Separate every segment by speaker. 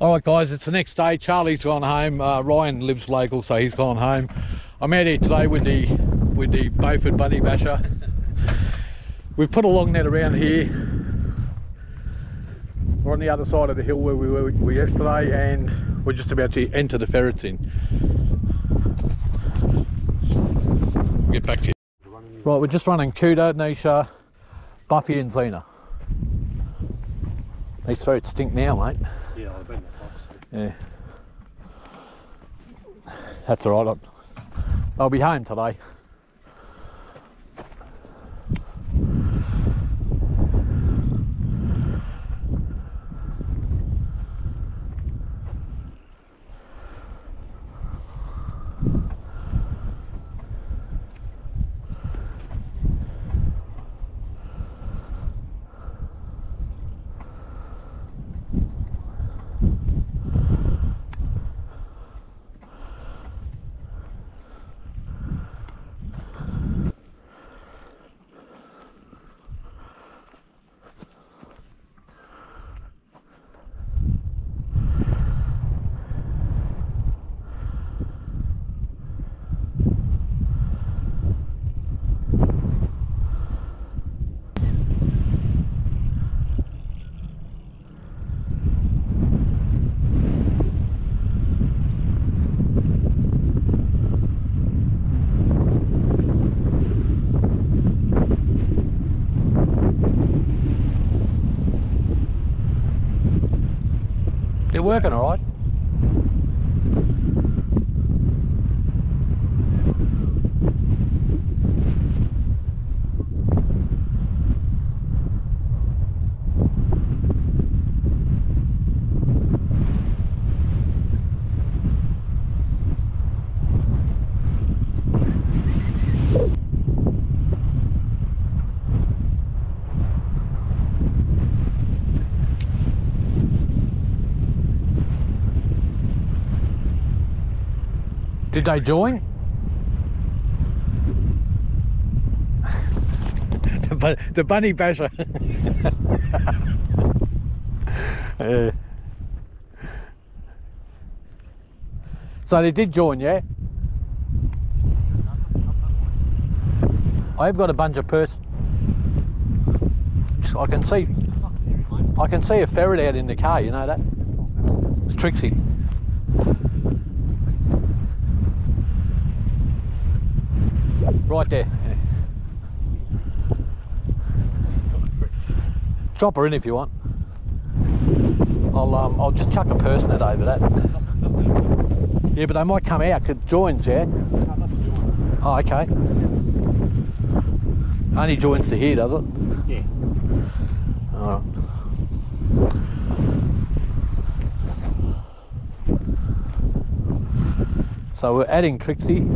Speaker 1: All right, guys, it's the next day. Charlie's gone home. Uh, Ryan lives local, so he's gone home. I'm out here today with the with the Beaufort Bunny Basher. We've put a long net around here. We're on the other side of the hill where we were, yesterday, and we're just about to enter the ferrets in. Get back to you. Right, we're just running Kuda, Nisha, Buffy, and Xena. These ferrets stink now, mate.
Speaker 2: Yeah, I've been in the box.
Speaker 1: Yeah. That's all right. I'll- be home today. They're working all right. Did they join? the, the bunny basher. Yeah. So they did join, yeah? I've got a bunch of pers. I can see. I can see a ferret out in the car. You know that? It's Trixie. Right there. Drop her in if you want. I'll um, I'll just chuck a person net over that. Yeah, but they might come out. Cause joins, yeah. Oh, okay. Only joins to here, does it?
Speaker 2: Yeah.
Speaker 1: All right. So we're adding Trixie.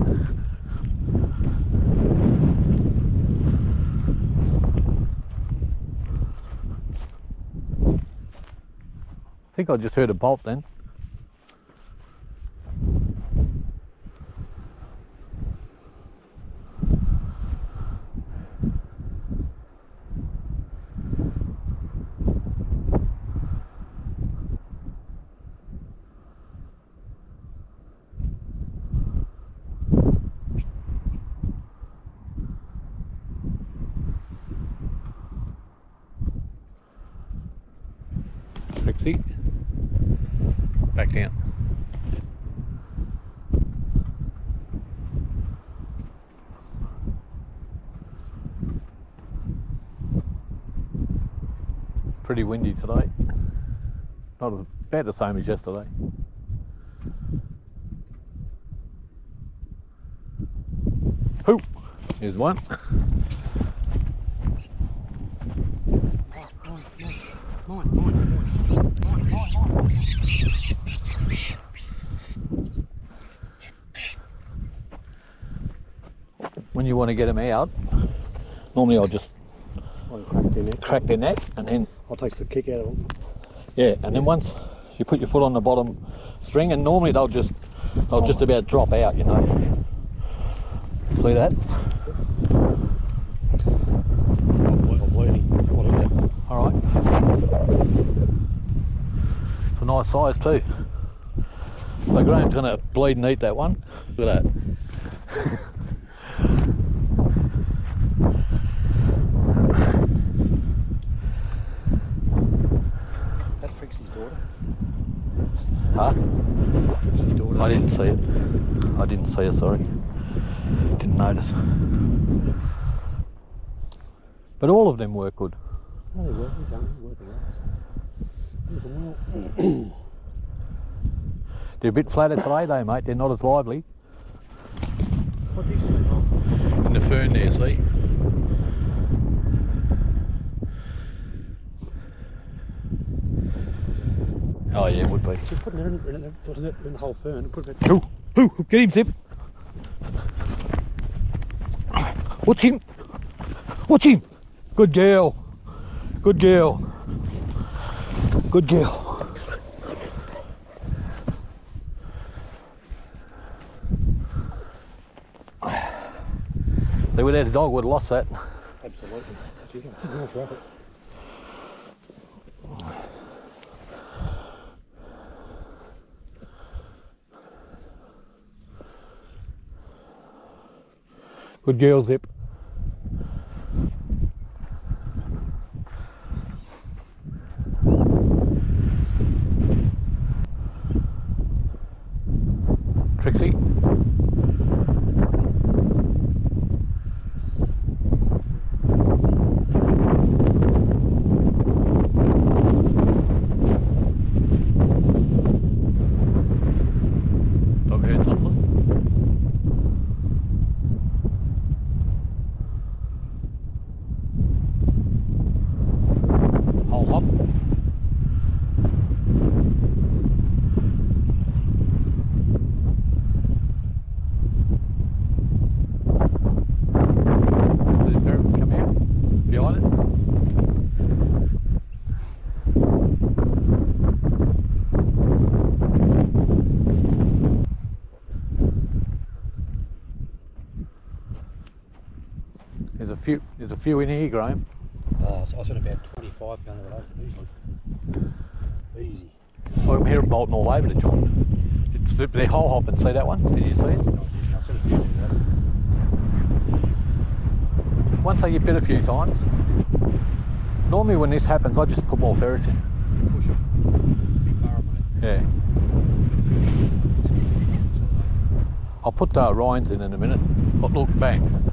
Speaker 1: I just heard a bolt then. Trixie. Back down. Pretty windy today. Not as about the same as yesterday. Who? Here's one. When you want to get them out, normally I'll just
Speaker 2: crack their neck
Speaker 1: and then
Speaker 2: I'll take the kick out of them.
Speaker 1: Yeah, and then once you put your foot on the bottom string, and normally they'll just they'll just about drop out, you know. See that?
Speaker 2: I'm bleeding. What is it?
Speaker 1: All right. It's a nice size too. So Graham's gonna bleed and eat that one. Look at. That
Speaker 2: Trixie's daughter.
Speaker 1: Huh? I didn't see it. I didn't see it, sorry. Didn't notice. But all of them work good.
Speaker 2: Oh, they're working, done, working out. Well.
Speaker 1: They're a bit flatter today though, mate. They're not as lively.
Speaker 2: What do you say?
Speaker 1: In the fern there, see? Oh yeah, it would be.
Speaker 2: so putting it in, in, in, in the whole fern, putting it.
Speaker 1: Ooh, ooh, get him, Zip. Watch him. Watch him. Good girl. Good girl. Good girl. They would have had a dog would have lost that.
Speaker 2: Absolutely. That's it. It's a nice rabbit.
Speaker 1: Good girl, Zip. Trixie. Dog heard something? Whole hop. Did the ferret come out behind it? There's a few. In here, Graham.
Speaker 2: Oh, so I said about 25 pound of. Easy.
Speaker 1: Oh, I'm hearing bolting all over the joint. It's they're hole hopping. See that one? Did you see it?
Speaker 2: I said a few of that.
Speaker 1: Once they get bit a few times. Normally when this happens, I just put more ferrets in.
Speaker 2: Push it. It's a big barrel, mate.
Speaker 1: Yeah. I'll put uh, Ryan's in in a minute. But look, bang.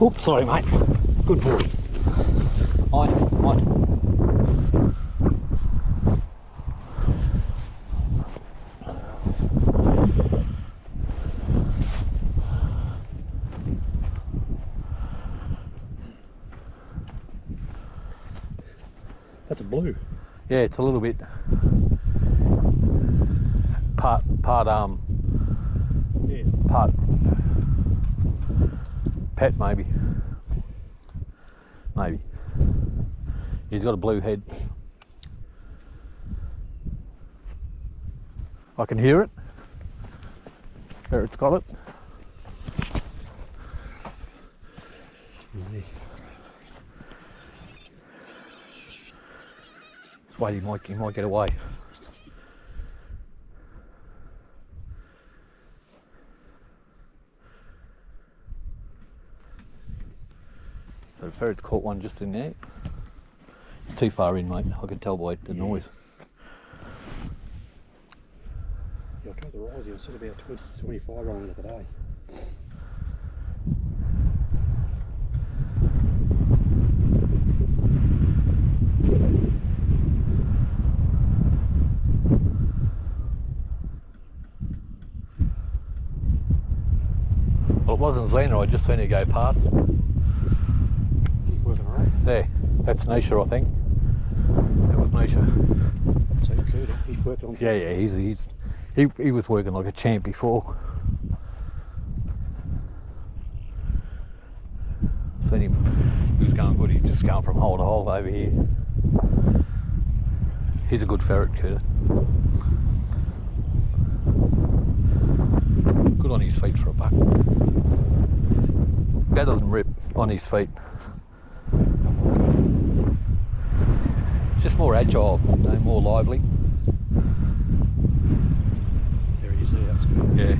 Speaker 1: Oops, sorry, mate. Good boy. On, on.
Speaker 2: That's a blue.
Speaker 1: Yeah, it's a little bit part part um
Speaker 2: Yeah.
Speaker 1: part pet maybe. Maybe. He's got a blue head. I can hear it. There it's got it. Wait, he might he might get away. So the ferret's caught one just in there. It's too far in, mate. I can tell by the
Speaker 2: Yeah.
Speaker 1: noise.
Speaker 2: Yeah, I came to Rising, I said about 20, 25 rolling other day.
Speaker 1: Well, it wasn't Xena. I just seen her go past.
Speaker 2: Working alright.
Speaker 1: There, that's Nisha, I think. That was Nisha.
Speaker 2: So Kurt, eh? he's working on
Speaker 1: Yeah, yeah, he's he's he he was working like a champ before. Seen him. He was going good. He's just going from hole to hole over here. He's a good ferret, Kurt. Good on his feet for a buck. Better than Rip on his feet. It's just more agile, you know, more lively.
Speaker 2: There he is there, that's good.
Speaker 1: Yeah.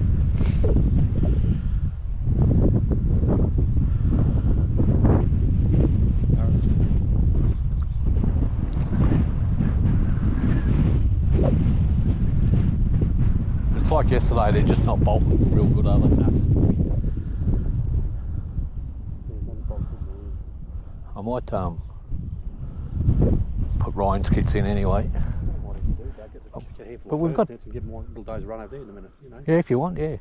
Speaker 1: It's like yesterday, they're just not bolting real good, are they? I might um put Ryan's kits in anyway. But we've got-
Speaker 2: And give one little day's run over there in a minute, you know.
Speaker 1: Yeah, if you want, yeah.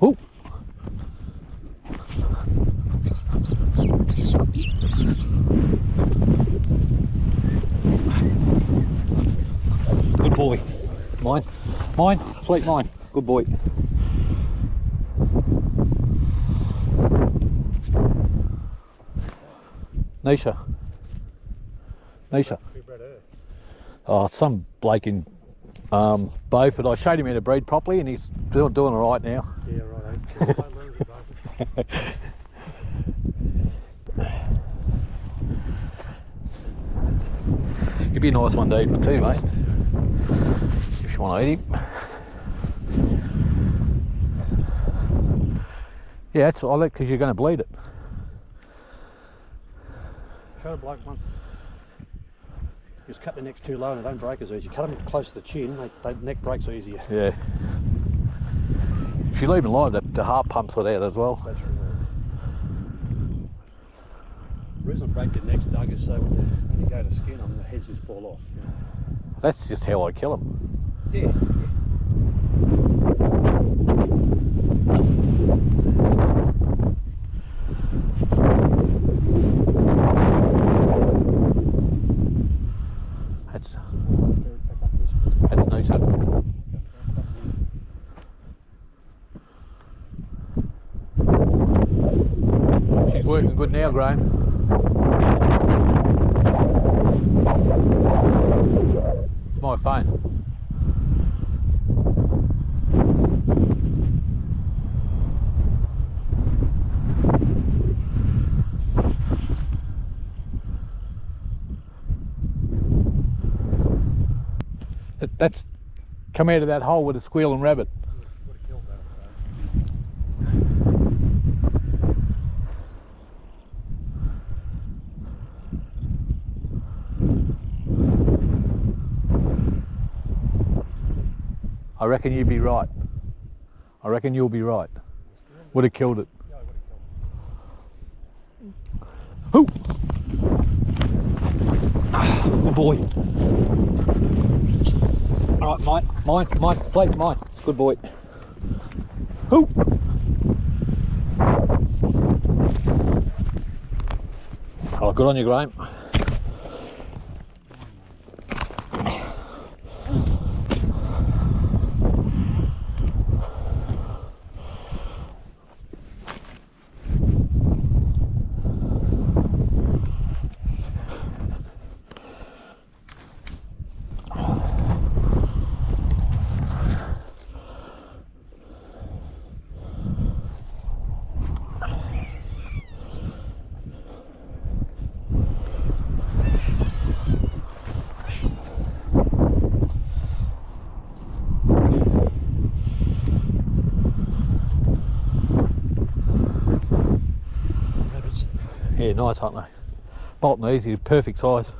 Speaker 1: Oh. Good boy. Mine. Mine. Fleet mine. Good boy. Nisha. Nisha. Oh, some bloke in um, Beaufort. I showed him how to breed properly and he's do- doing all right now.
Speaker 2: Yeah, right.
Speaker 1: He'd be a nice one to eat too, mate. If you want to eat him. Yeah, that's what I like because you're going to bleed it.
Speaker 2: Cut a bloke one. Just cut the necks too low and they don't break as easy. Cut them close to the chin, they, they neck breaks easier.
Speaker 1: Yeah. If you leave them live, the, the heart pumps it out as well.
Speaker 2: That's right. The reason I break the necks, Doug, is so when, the, when you go to skin them, the heads just fall off. You know?
Speaker 1: That's just how I kill them.
Speaker 2: Yeah.
Speaker 1: That's that's nicer. She's working good now, Graham. That- That's come out of that hole with a squealing rabbit.
Speaker 2: Would have killed that.
Speaker 1: I reckon you'd be right. I reckon you'll be right. Would have killed it.
Speaker 2: Killed
Speaker 1: Who? Good boy. All right, mine, mine, mine, Fleet, mine. Good boy. Oh, good on you, Graham.
Speaker 2: rabbits.
Speaker 1: Yeah, nice, aren't they? Bolton easy, perfect size.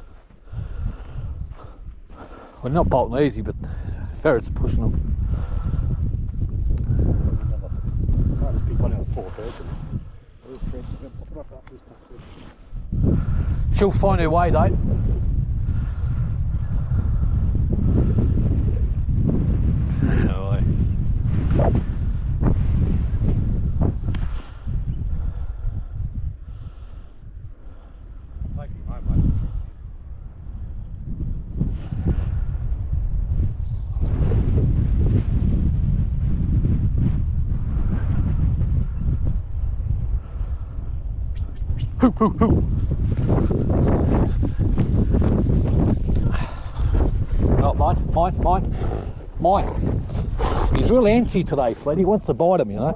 Speaker 1: Well, not Bolton easy, but ferrets are pushing them. She'll find her way, though. Hoo, hoo, hoo. Oh, mine, mine, mine, mine. He's real antsy today, Fleet. He wants to bite him, you know.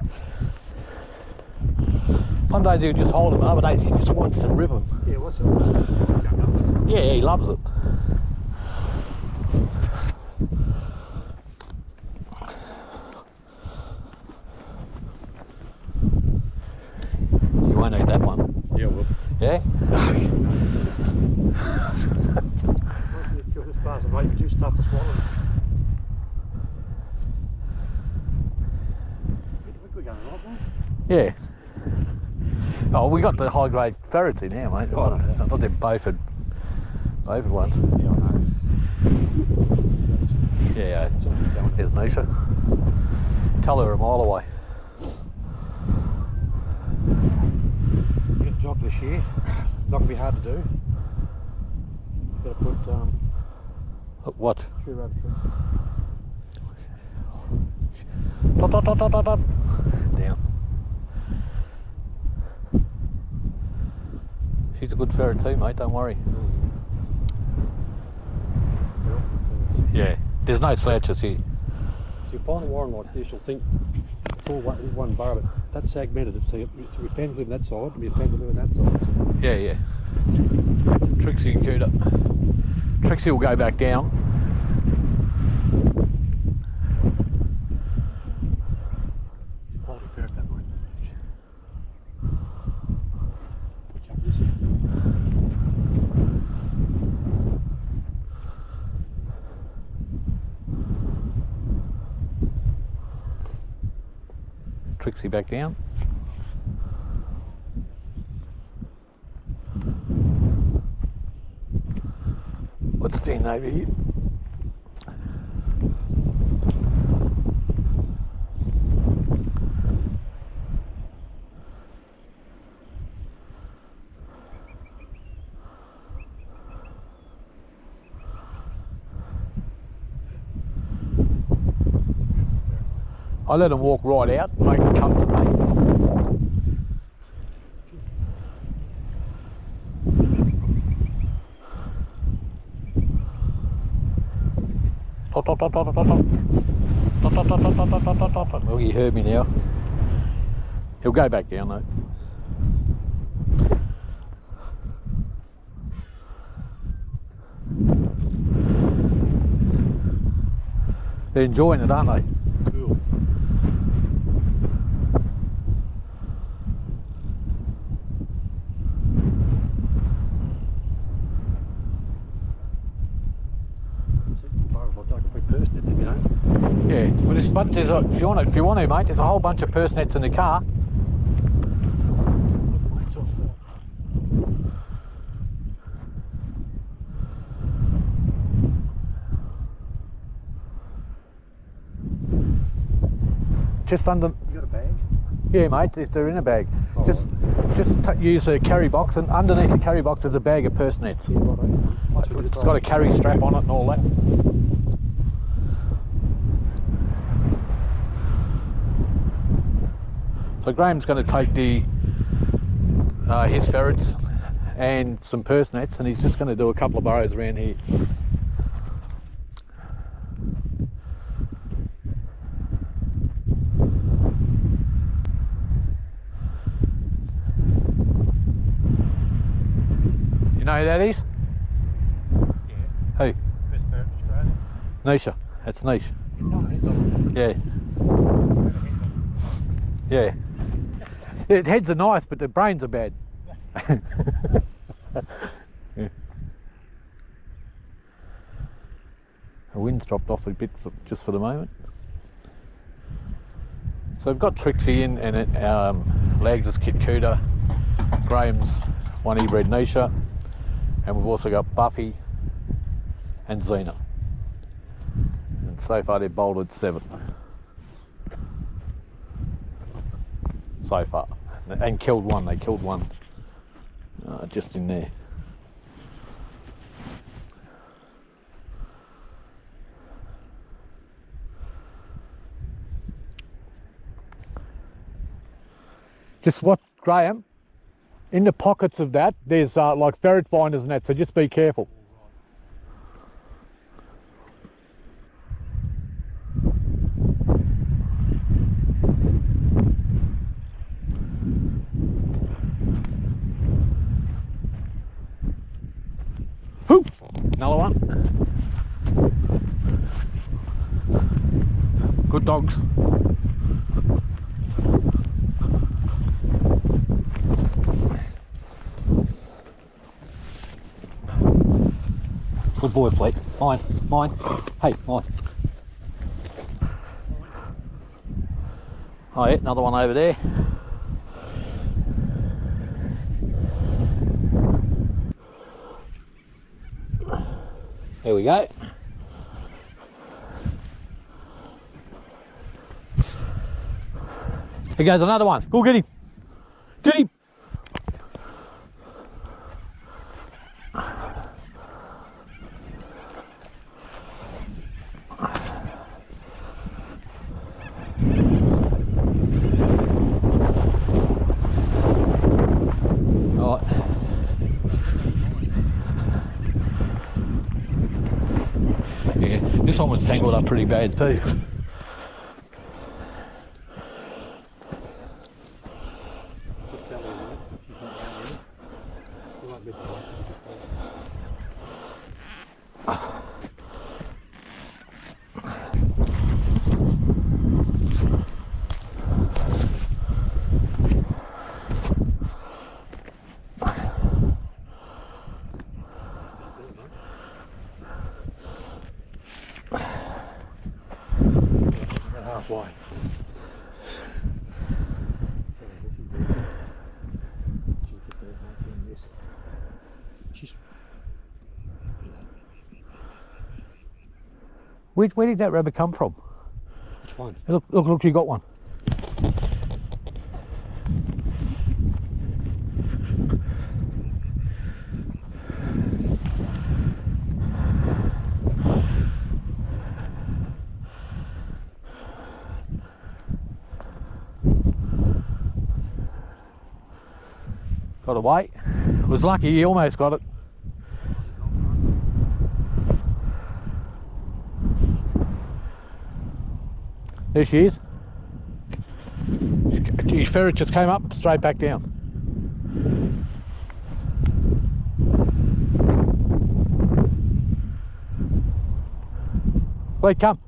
Speaker 1: Some days he'll just hold him, other days he just wants to rip him.
Speaker 2: Yeah, what's it?
Speaker 1: Yeah, he loves it. You won't eat that one.
Speaker 2: Yeah, well.
Speaker 1: Yeah?
Speaker 2: Kill this bastard, mate. You stuff to swallow. We're going right, mate.
Speaker 1: Yeah. Oh, we got the high grade ferrets in here, mate.
Speaker 2: Oh, yeah.
Speaker 1: Not them Beaufort, Beaufort ones.
Speaker 2: Yeah, I know.
Speaker 1: Yeah, yeah. There's Nisha. Tell her a mile away.
Speaker 2: Good job this year. It's Not gonna be hard to do. Got to put um,
Speaker 1: Look, Watch.
Speaker 2: tree rabbit.
Speaker 1: Dot, dot, dot, dot, dot, dot. Down. She's a good ferret too, mate. Don't worry. Yeah. There's no slouches here.
Speaker 2: So you find a warren like this, you'll think, oh, one, this one bar, but that's segmented. So you, so we found live on that side, we found live on that side.
Speaker 1: Yeah, yeah. Trixie and Cooter. Trixie will go back down. taxi back down. What's the name of you? I let them walk right out, make him come to me. Oh, he heard me now. He'll go back down though. They're enjoying it, aren't they? Well, there's, a, if you want to, if you want to, mate, there's a whole bunch of purse nets in the car.
Speaker 2: Lights off there.
Speaker 1: Just under.
Speaker 2: You got a bag?
Speaker 1: Yeah, mate. If they're in a bag,
Speaker 2: Oh,
Speaker 1: just just t- use a carry box, and underneath the carry box is a bag of purse nets.
Speaker 2: Yeah, right.
Speaker 1: It's got a carry strap on it and all that. So Graham's going to take the uh, his ferrets and some purse nets, and he's just going to do a couple of burrows around here. You know who that is?
Speaker 2: Yeah.
Speaker 1: Who?
Speaker 2: Best ferret in Australia.
Speaker 1: Nisha. That's Niche.
Speaker 2: No, it doesn't.
Speaker 1: Yeah. Yeah. Yeah, heads are nice, but the brains are bad. Yeah. The wind's dropped off a bit for, just for the moment. So we've got Trixie in and it, um, Lags' Kit Cooter, Graham's one he bred Nisha, and we've also got Buffy and Xena. And so far they've bolted seven. So far. And killed one, they killed one uh, just in there. Just what, Graham? in the pockets of that, there's uh, like ferret finders and that, so just be careful. Whoop! Another one. Good dogs. Good boy, Fleet. Mine, mine. Hey, mine. Oh yeah, another one over there. We go. Here goes another one. Go get him. Get him. All right. Yeah, this pretty bad too.
Speaker 2: Put Sally in there. She's not down there. You won't miss her. Halfway. She's
Speaker 1: Where, where did that rabbit come from?
Speaker 2: which one?
Speaker 1: Look, look, look, you got one. Got away. Was lucky he almost got it. There she is. His ferret just came up straight back down. Wait, come.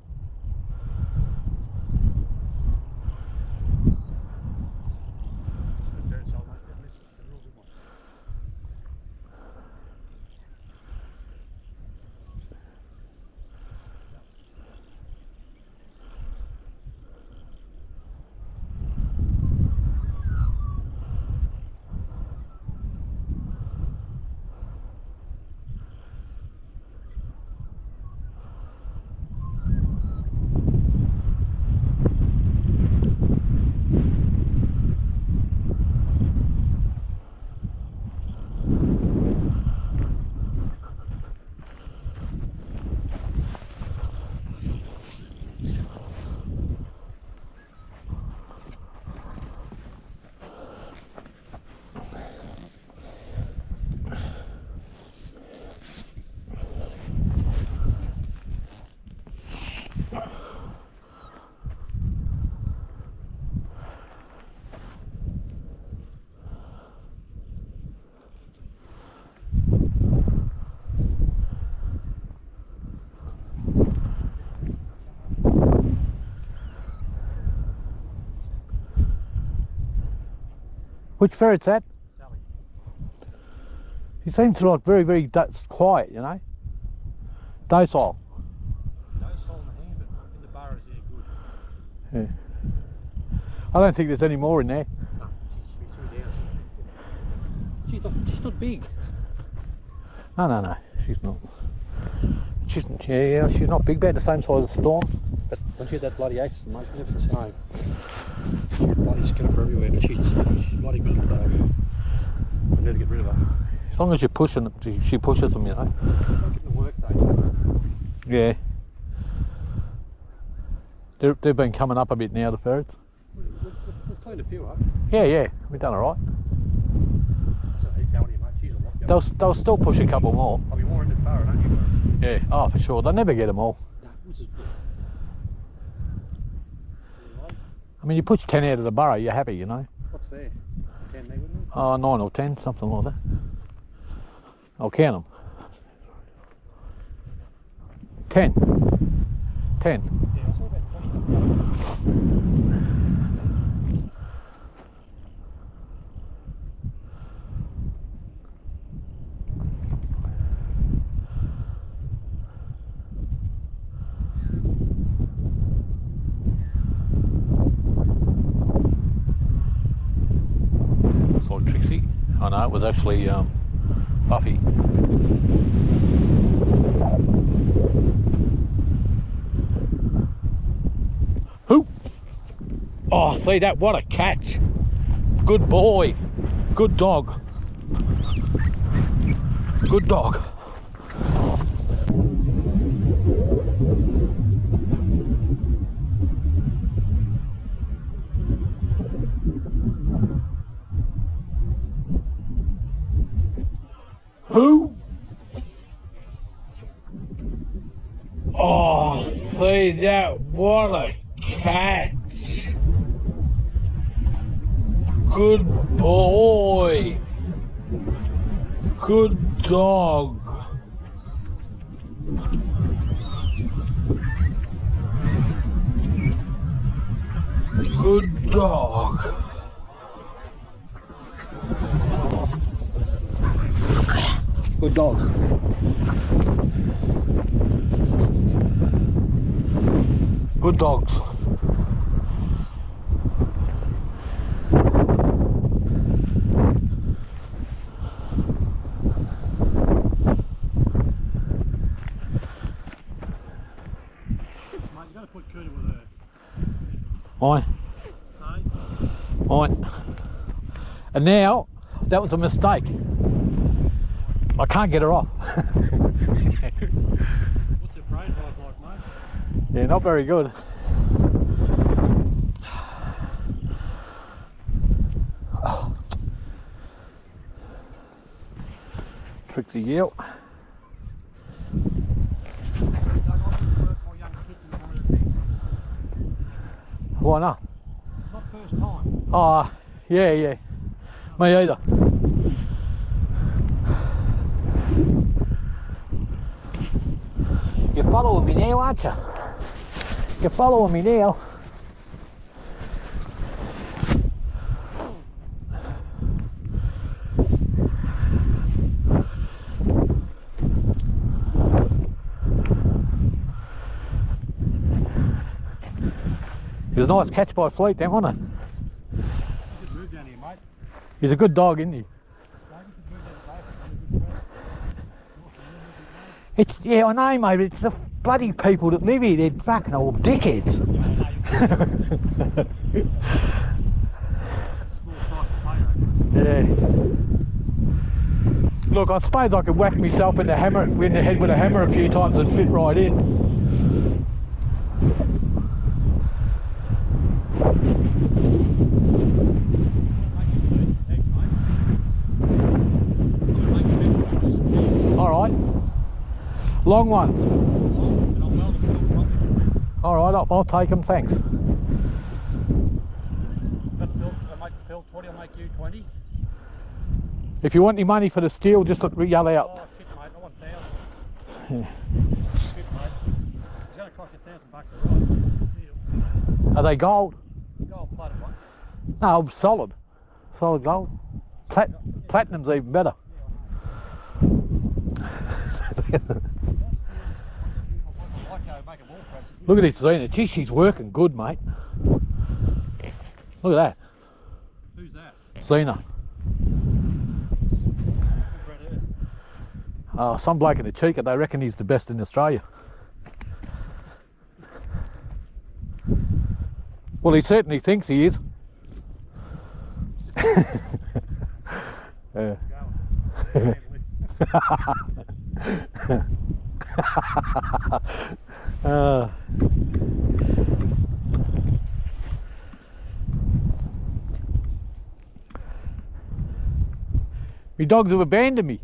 Speaker 1: Which ferret's that?
Speaker 2: Sally.
Speaker 1: He seems to like very, very quiet, you know. Docile.
Speaker 2: Soul in the hand, but in the burrows, yeah, good.
Speaker 1: I don't think there's any more in there.
Speaker 2: No, she's she's too down. She's not. She's not big.
Speaker 1: No, no, no. She's not. She's yeah, yeah. She's not big, about the same size as Storm.
Speaker 2: But don't you that bloody ace, mate? Never the same. She's bloody skin up everywhere, but she's, she's bloody good at I need to get rid of her.
Speaker 1: As long as you're pushing, she, she pushes them, you know.
Speaker 2: The work day.
Speaker 1: Yeah. They're, they've been coming up a bit now, the ferrets.
Speaker 2: We've, we've, we've cleaned a few up.
Speaker 1: Yeah, yeah. We've done all right. they'll they'll still push a couple more.
Speaker 2: I'll be more in this barrow, don't you?
Speaker 1: Yeah. Oh, for sure. They'll never get them all.
Speaker 2: No, this is good.
Speaker 1: I mean, you push ten out of the burrow, you're happy, you know.
Speaker 2: What's there? Ten there, wouldn't it?
Speaker 1: Oh, nine or ten, something like that. I'll count them. Ten. Ten.
Speaker 2: Yeah, I saw that.
Speaker 1: Looks like Trixie. Oh no, it was actually um, Buffy. Who? Oh, see that? What a catch! Good boy. Good dog. Good dog. Who? Oh, see that? What a catch! Good boy. Good dog. Good dog. Good dog. Good dogs.
Speaker 2: Mate, you got to put Cooter with her.
Speaker 1: Mine,
Speaker 2: No?
Speaker 1: mine. And now, that was a mistake. I can't get her off.
Speaker 2: What's your brain drive like, mate?
Speaker 1: yeah, not very good. Trixie Yale.
Speaker 2: Doug, I wouldn't work my young kids in one of the.
Speaker 1: Why not?
Speaker 2: Not first time.
Speaker 1: Oh, yeah, yeah. Me either. You're following me now, aren't you? You're following me now. It was a nice catch by Fleet then, wasn't it?
Speaker 2: Good move down here, mate.
Speaker 1: He's a good dog, isn't he? It's yeah, I know, mate. It's the bloody people that live here. They're fucking old dickheads. Yeah. Look, I suppose I could whack myself in the hammer, in the head with a hammer a few times and fit right in. All right. Long ones. All right, I'll, I'll take them. Thanks. Uh, if you want any money for the steel, just look, yell out.
Speaker 2: Oh shit, mate, I want thousand. Shit, mate. It's gonna cost you a thousand bucks to ride.
Speaker 1: Are they gold?
Speaker 2: Gold plated one.
Speaker 1: No, solid. Solid gold. Plat- platinum's even better.
Speaker 2: Like how make a wall press.
Speaker 1: Look at this Zena. Gee, she's working good, mate. Look at that.
Speaker 2: Who's that?
Speaker 1: Zena. Oh, some bloke in the Chica, they reckon he's the best in Australia. Well, he certainly thinks he is. Yeah. Uh, my dogs have abandoned me.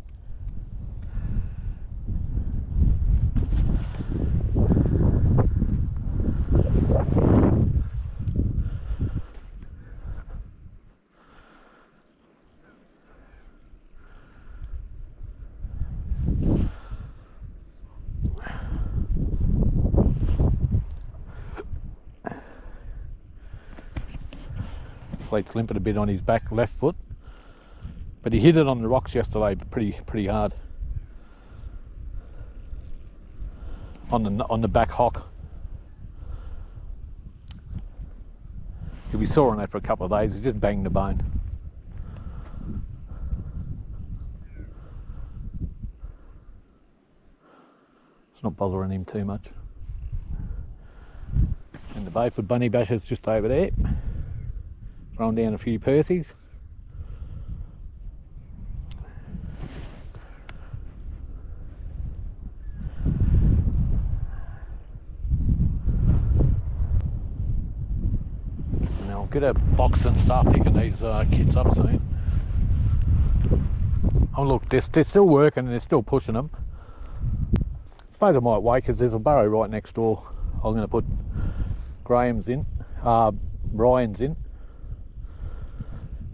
Speaker 1: Limping a bit on his back left foot. But he hit it on the rocks yesterday pretty pretty hard. On the on the back hock. He'll be sore on that for a couple of days. He just banged the bone. It's not bothering him too much. And the Bayford Bunny Basher's just over there. Throwing down a few purses. And I'll get a box and start picking these uh, kits up soon. Oh look, they're, they're still working and they're still pushing them. I suppose I might wait because there's a burrow right next door. I'm going to put Graham's in, uh, Ryan's in.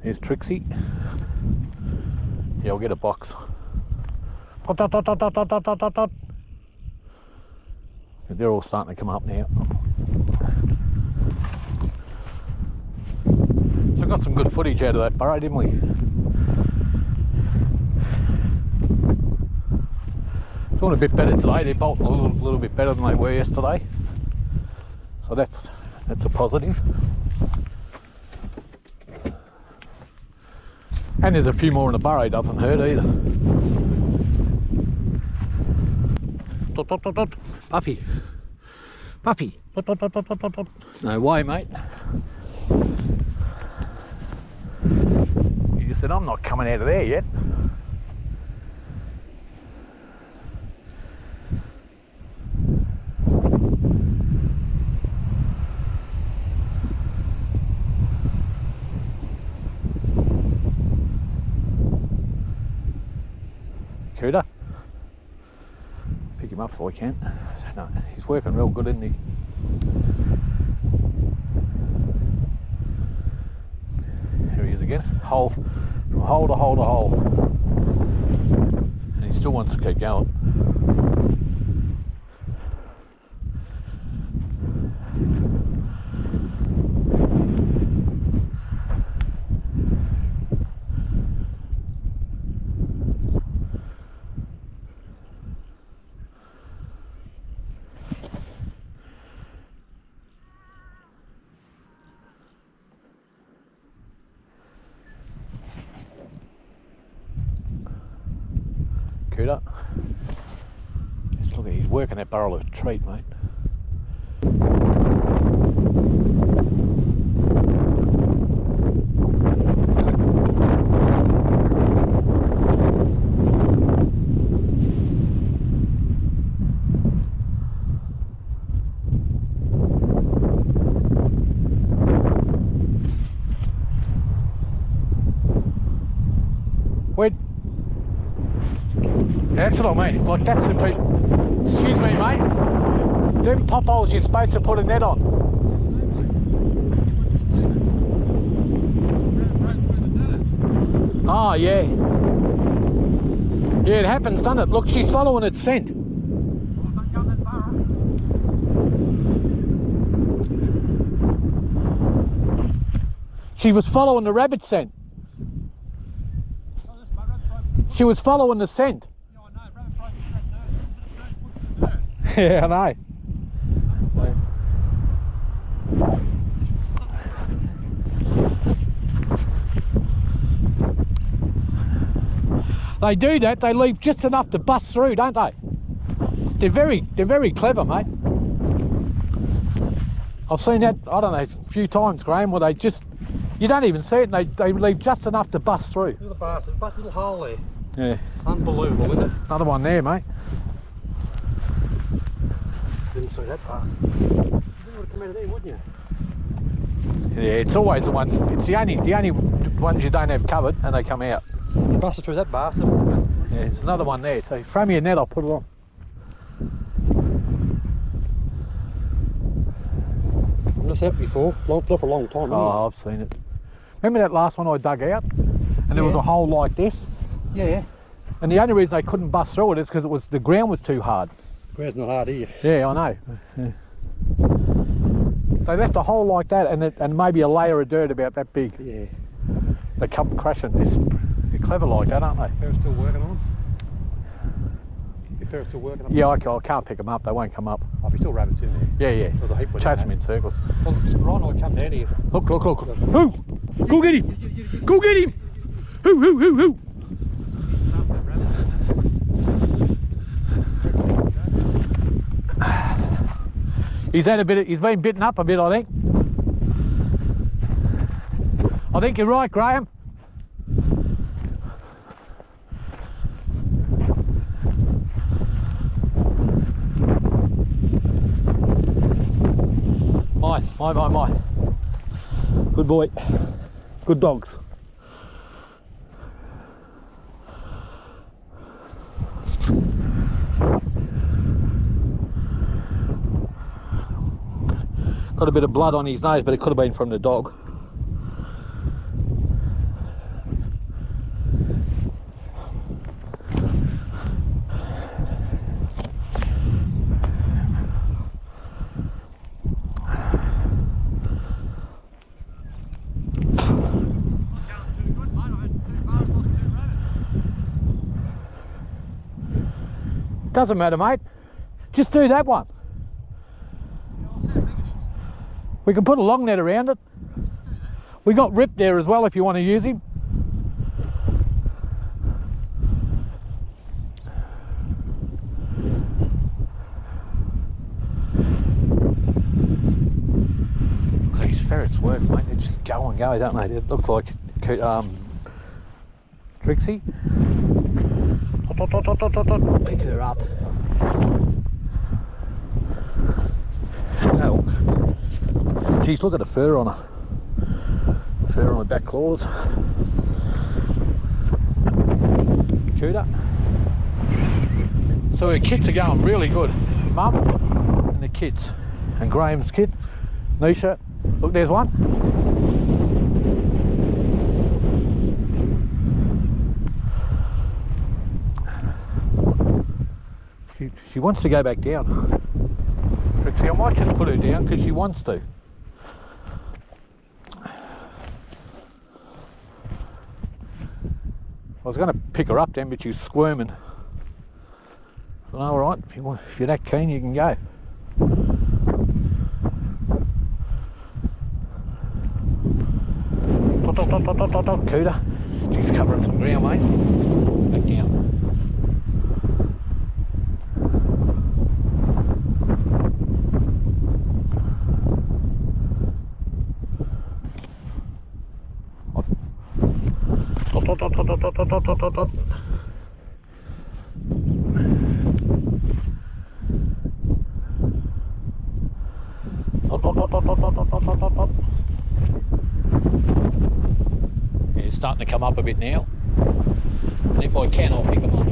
Speaker 1: Here's Trixie. Yeah, I'll get a box. Hot, hot, hot, hot, hot, hot, hot, hot. They're all starting to come up now. So I got some good footage out of that burrow, didn't we? Doing a bit better today. They're bolting a little, little bit better than they were yesterday. So that's that's a positive. And there's a few more in the burrow, doesn't hurt either. Dot, dot, dot, dot. Buffy. Buffy. Dot, dot, dot, dot, dot, dot. No way, mate. You just said, I'm not coming out of there yet. Pick him up if I can. No, he's working real good, isn't he? Here he is again. Hole from hole to hole to hole. And he still wants to keep going. Just look at he's working that barrel of treat, mate. Wait. That's what I mean. Like that's the pe- Excuse me, mate. Them pop holes you're supposed to put a net on. Oh yeah. Yeah, it happens, doesn't it? Look, she's following its scent. She was following the rabbit scent. She was following the scent. Yeah, I know. They do that. They leave just enough to bust through, don't they? They're very, they're very clever, mate. I've seen that. I don't know a few times, Graham, where they just you don't even see it. And they they leave just enough to bust through.
Speaker 2: Look at the bastard, but little hole there.
Speaker 1: Yeah,
Speaker 2: Unbelievable, isn't it?
Speaker 1: another one there, mate.
Speaker 2: Didn't see that bastard. Would have come out of there, wouldn't you?
Speaker 1: Yeah, it's always the ones. It's the only the only ones you don't have covered, and they come out.
Speaker 2: You busted through that bastard.
Speaker 1: Yeah, there's another one there. So throw me a net, I'll put it on.
Speaker 2: I've seen it before. Long, for a long time.
Speaker 1: Oh, I've seen it. Remember that last one I dug out, and there was a hole like this.
Speaker 2: Yeah, yeah.
Speaker 1: and the only reason they couldn't bust through it is because it was the ground was too hard.
Speaker 2: Ground's not hard, here.
Speaker 1: Yeah, I know. Yeah. They left a hole like that and it, and maybe a layer of dirt about that big.
Speaker 2: Yeah.
Speaker 1: They come crashing. It's, they're clever like that, aren't they?
Speaker 2: They're still working on. They're still working on.
Speaker 1: Yeah, I, I can't pick them up. They won't come up.
Speaker 2: Oh, be still rabbits in there.
Speaker 1: Yeah, yeah.
Speaker 2: There's a heap
Speaker 1: Chase them in circles.
Speaker 2: Well, Ryan, I come down here.
Speaker 1: Look, look, look. Who? Go get him! Go get him! Who, who, who, who? He's had a bit. Of, he's been bitten up a bit, I think. I think you're right, Graham. My, my, my, my. Good boy. Good dogs. Got a bit of blood on his nose, but it could have been from the dog. Doesn't matter, mate. Just do that one. We can put a long net around it. We got Rip there as well if you want to use him. These ferrets work, mate. They just go and go, don't they? It looks like um, Trixie. Pick her up. Oh. Geez, look at the fur on her. Fur on her back claws. Cuda. So her kits are going really good. Mum and the kids. And Graham's kid, Nisha. Look, there's one. She, she wants to go back down. Trixie, I might just put her down because she wants to. I was going to pick her up then, but she's squirming. So, all right, if, you want, if you're that keen, you can go. Cooter. She's covering some ground, mate. Back down. Dot, dot, dot, dot, dot. Yeah, it's starting to come up a bit now. And if I can, I'll pick them up.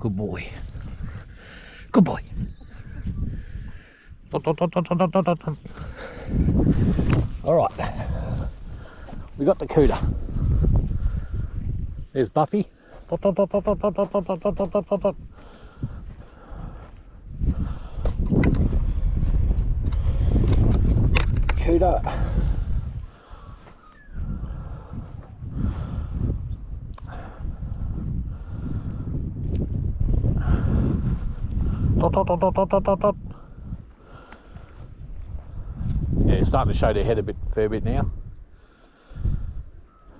Speaker 1: Good boy. Good boy. All right, we got the cooter. There's Buffy. Cooter dot. Yeah, starting to show their head a bit, fair bit now.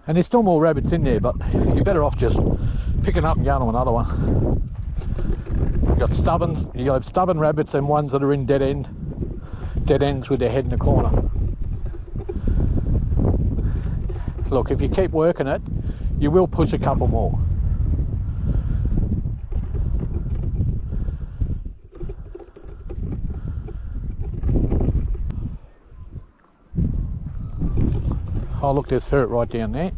Speaker 1: And there's still more rabbits in there, but you're better off just picking up and going to another one. You've got stubborns, you have stubborn rabbits and ones that are in dead end, dead ends with their head in the corner. Look, if you keep working it, you will push a couple more. Oh look, there's ferret right down there.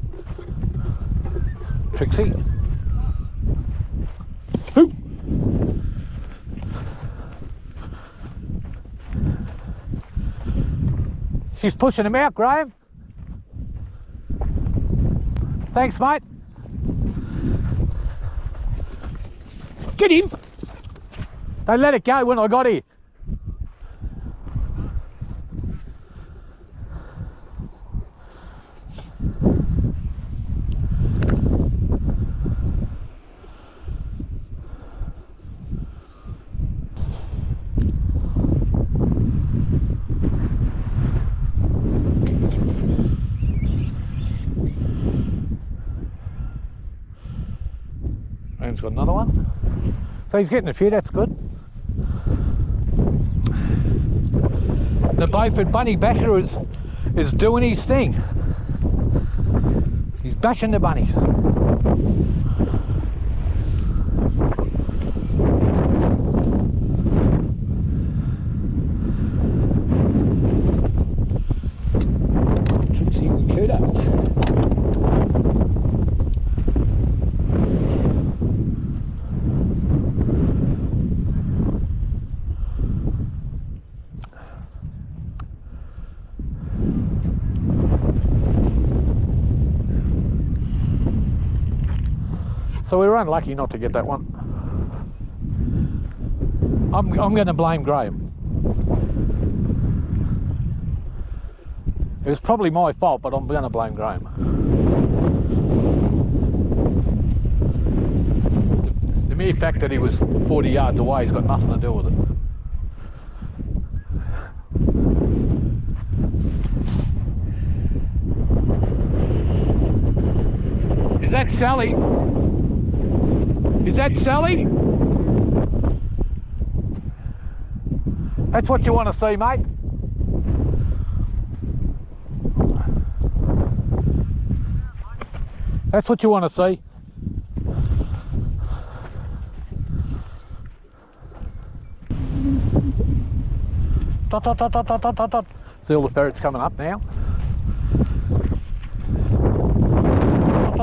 Speaker 1: Trixie. Oop. She's pushing him out, Graham. Thanks, mate. Get him! Don't let it go when I got here. Graham's got another one. So he's getting a few, that's good. The Beaufort Bunny Basher is, is doing his thing. Bashing the bunnies. Trixie Cuda. So we were unlucky not to get that one. I'm, I'm going to blame Graham. It was probably my fault, but I'm going to blame Graham. The, the mere fact that he was 40 yards away has got nothing to do with it. Is that Sally? Is that Sally? That's what you want to see, mate. That's what you want to see. Dot, dot, dot, dot, dot, dot, dot. See all the ferrets coming up now.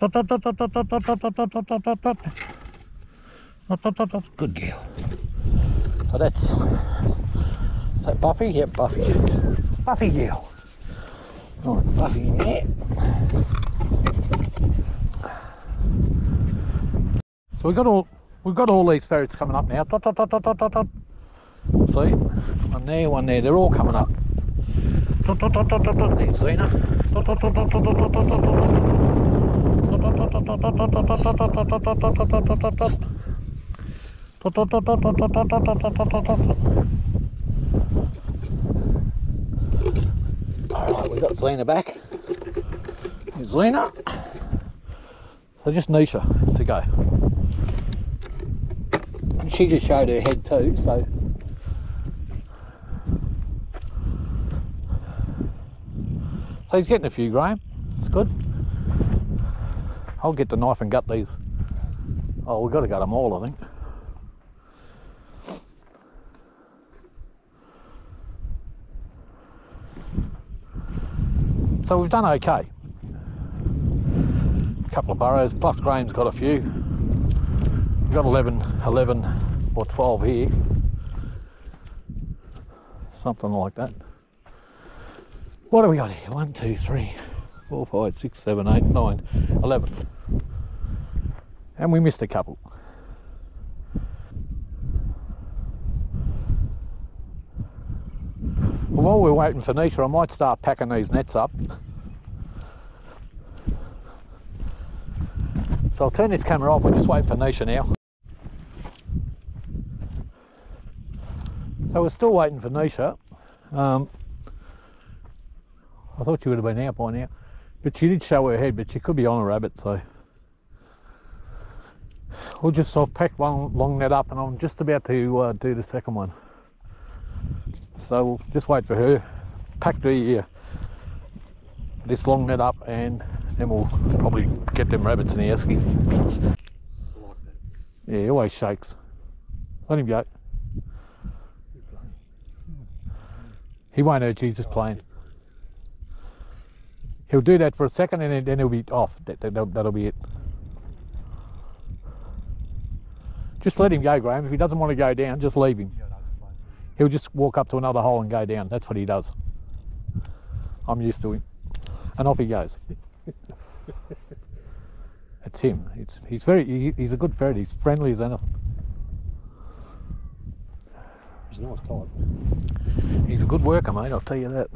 Speaker 1: Good girl. So that's is that Buffy? Yep, Buffy. Buffy girl. Right, Buffy in there. So we've got all we've got all these ferrets coming up now. Dot, dot, dot, dot, dot, dot. See? One there, one there. They're all coming up. Dot, dot, dot, dot, dot, dot. There's Zena. Dot, dot, dot, dot, dot, dot, dot, dot, dot. Alright, we've got Zena back. Here's Zena. So just Nisha to go. And she just showed her head too, so So he's getting a few, Graham. It's good. I'll get the knife and gut these. Oh, we've got to gut them all, I think. So we've done okay. A couple of burrows, plus Graham's got a few. We've got 11, 11 or 12 here. Something like that. What have we got here? One, two, three, four, five, six, seven, eight, nine, eleven. And we missed a couple. Well, while we're waiting for Nisha, I might start packing these nets up. So I'll turn this camera off, we're just waiting for Nisha now. So we're still waiting for Nisha. Um, I thought she would have been out by now. But she did show her head, but she could be on a rabbit, so. We'll just soft pack one long net up and I'm just about to uh, do the second one. So we'll just wait for her, pack the this long net up and then we'll probably get them rabbits in the esky. Yeah, he always shakes. Let him go. He won't hurt Jesus playing. He'll do that for a second and then, he'll be off. That, that, that'll, be it. Just let him go, Graham. If he doesn't want to go down, just leave him.
Speaker 2: Yeah, no, it's fine.
Speaker 1: He'll just walk up to another hole and go down. That's what he does. I'm used to him. And off he goes. That's him. It's, he's very, he, he's a good ferret. He's friendly as anything.
Speaker 2: He's a nice type.
Speaker 1: He's a good worker, mate, I'll tell you that.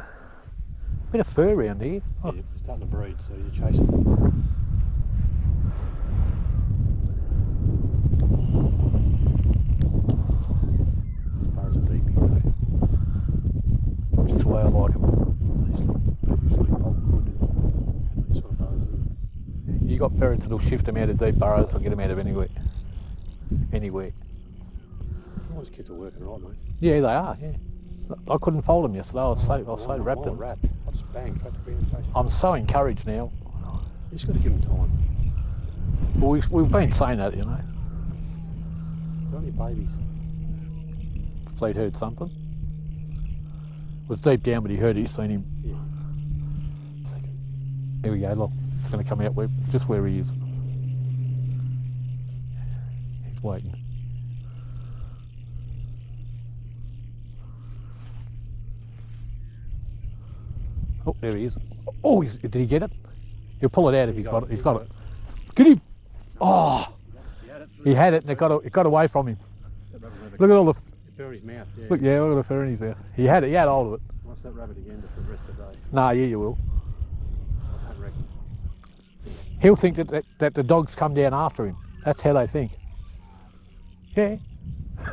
Speaker 1: Bit of fur around here. Oh,
Speaker 2: Yeah, he's starting to breed, so you're chasing him. Burrows are deep, you know.
Speaker 1: just the way I like him.
Speaker 2: He's like, he's like old good. These sort of burrows are-
Speaker 1: You got ferrets that'll shift them out of deep burrows or get them out of anywhere. Anywhere.
Speaker 2: All these kids are working right, mate.
Speaker 1: Yeah, they are, yeah. I couldn't fold them yesterday. I was so, I was so wrapped in.
Speaker 2: wrapped. I just bang, tried to bang and chase.
Speaker 1: I'm so encouraged now.
Speaker 2: You just got to give him time.
Speaker 1: Well, we've, we've been saying that, you know.
Speaker 2: They're only babies.
Speaker 1: Fleet heard something. It was deep down, but he heard it. He's seen him.
Speaker 2: Yeah.
Speaker 1: Here we go. Look, it's going to come out where, just where he is. He's waiting. Oh, there he is. Oh, he's, did he get it? He'll pull it out if he's got it. He's got it. Get him! Oh,
Speaker 2: He had it.
Speaker 1: he and it got it got away from him.
Speaker 2: That rabbit went
Speaker 1: Look at all the
Speaker 2: through his mouth. Yeah.
Speaker 1: look. Yeah, look at the fur in his there. He had it. He had hold of it.
Speaker 2: What's that rabbit again just for the rest of the day?
Speaker 1: Nah, yeah, you will.
Speaker 2: I don't reckon.
Speaker 1: He'll think that, that, that the dogs come down after him. That's how they think. Yeah.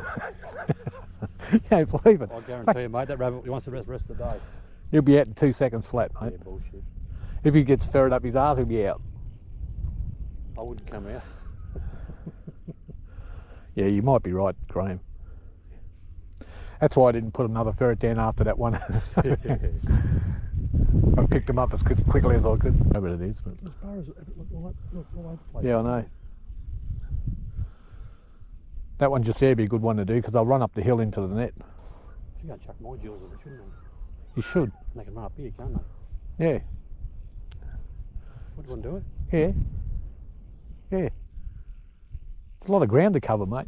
Speaker 1: you don't believe it.
Speaker 2: I guarantee you, mate, that rabbit he wants the rest, rest of the day.
Speaker 1: He'll be out in two seconds flat, mate.
Speaker 2: Yeah, bullshit.
Speaker 1: If he gets ferret up his arse, he'll be out.
Speaker 2: I wouldn't come out.
Speaker 1: Yeah, you might be right, Graham. That's why I didn't put another ferret down after that one. I picked him up as quickly as I could. I bet it is, but
Speaker 2: Those burrows, look, look, look, all over the place.
Speaker 1: yeah, I know. That one just there would be a good one to do because I'll run up the hill into the net.
Speaker 2: You can't chuck my jewels in it, shouldn't I?
Speaker 1: You should.
Speaker 2: They can run up here, can't they?
Speaker 1: Yeah.
Speaker 2: What do you want to do it?
Speaker 1: Yeah. Yeah. It's a lot of ground to cover, mate.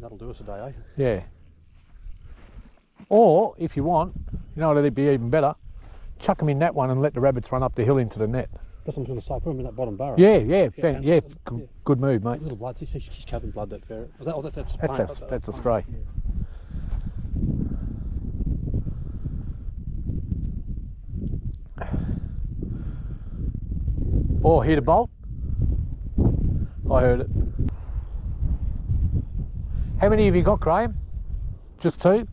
Speaker 2: That'll do us a day, eh?
Speaker 1: Yeah. Or, if you want, you know what it'd be even better? Chuck them in that one and let the rabbits run up the hill into the net.
Speaker 2: That's what I'm going to say. Put them in that bottom barrow.
Speaker 1: Yeah, yeah,
Speaker 2: Yeah,
Speaker 1: fan- yeah,
Speaker 2: yeah.
Speaker 1: good move, mate.
Speaker 2: Little blood. She's, she's covered in blood, that ferret. Oh, that, oh, that, that's
Speaker 1: That's a, that's a spray. Oh, hit a bolt? I heard it. How many have you got, Graham? Just two?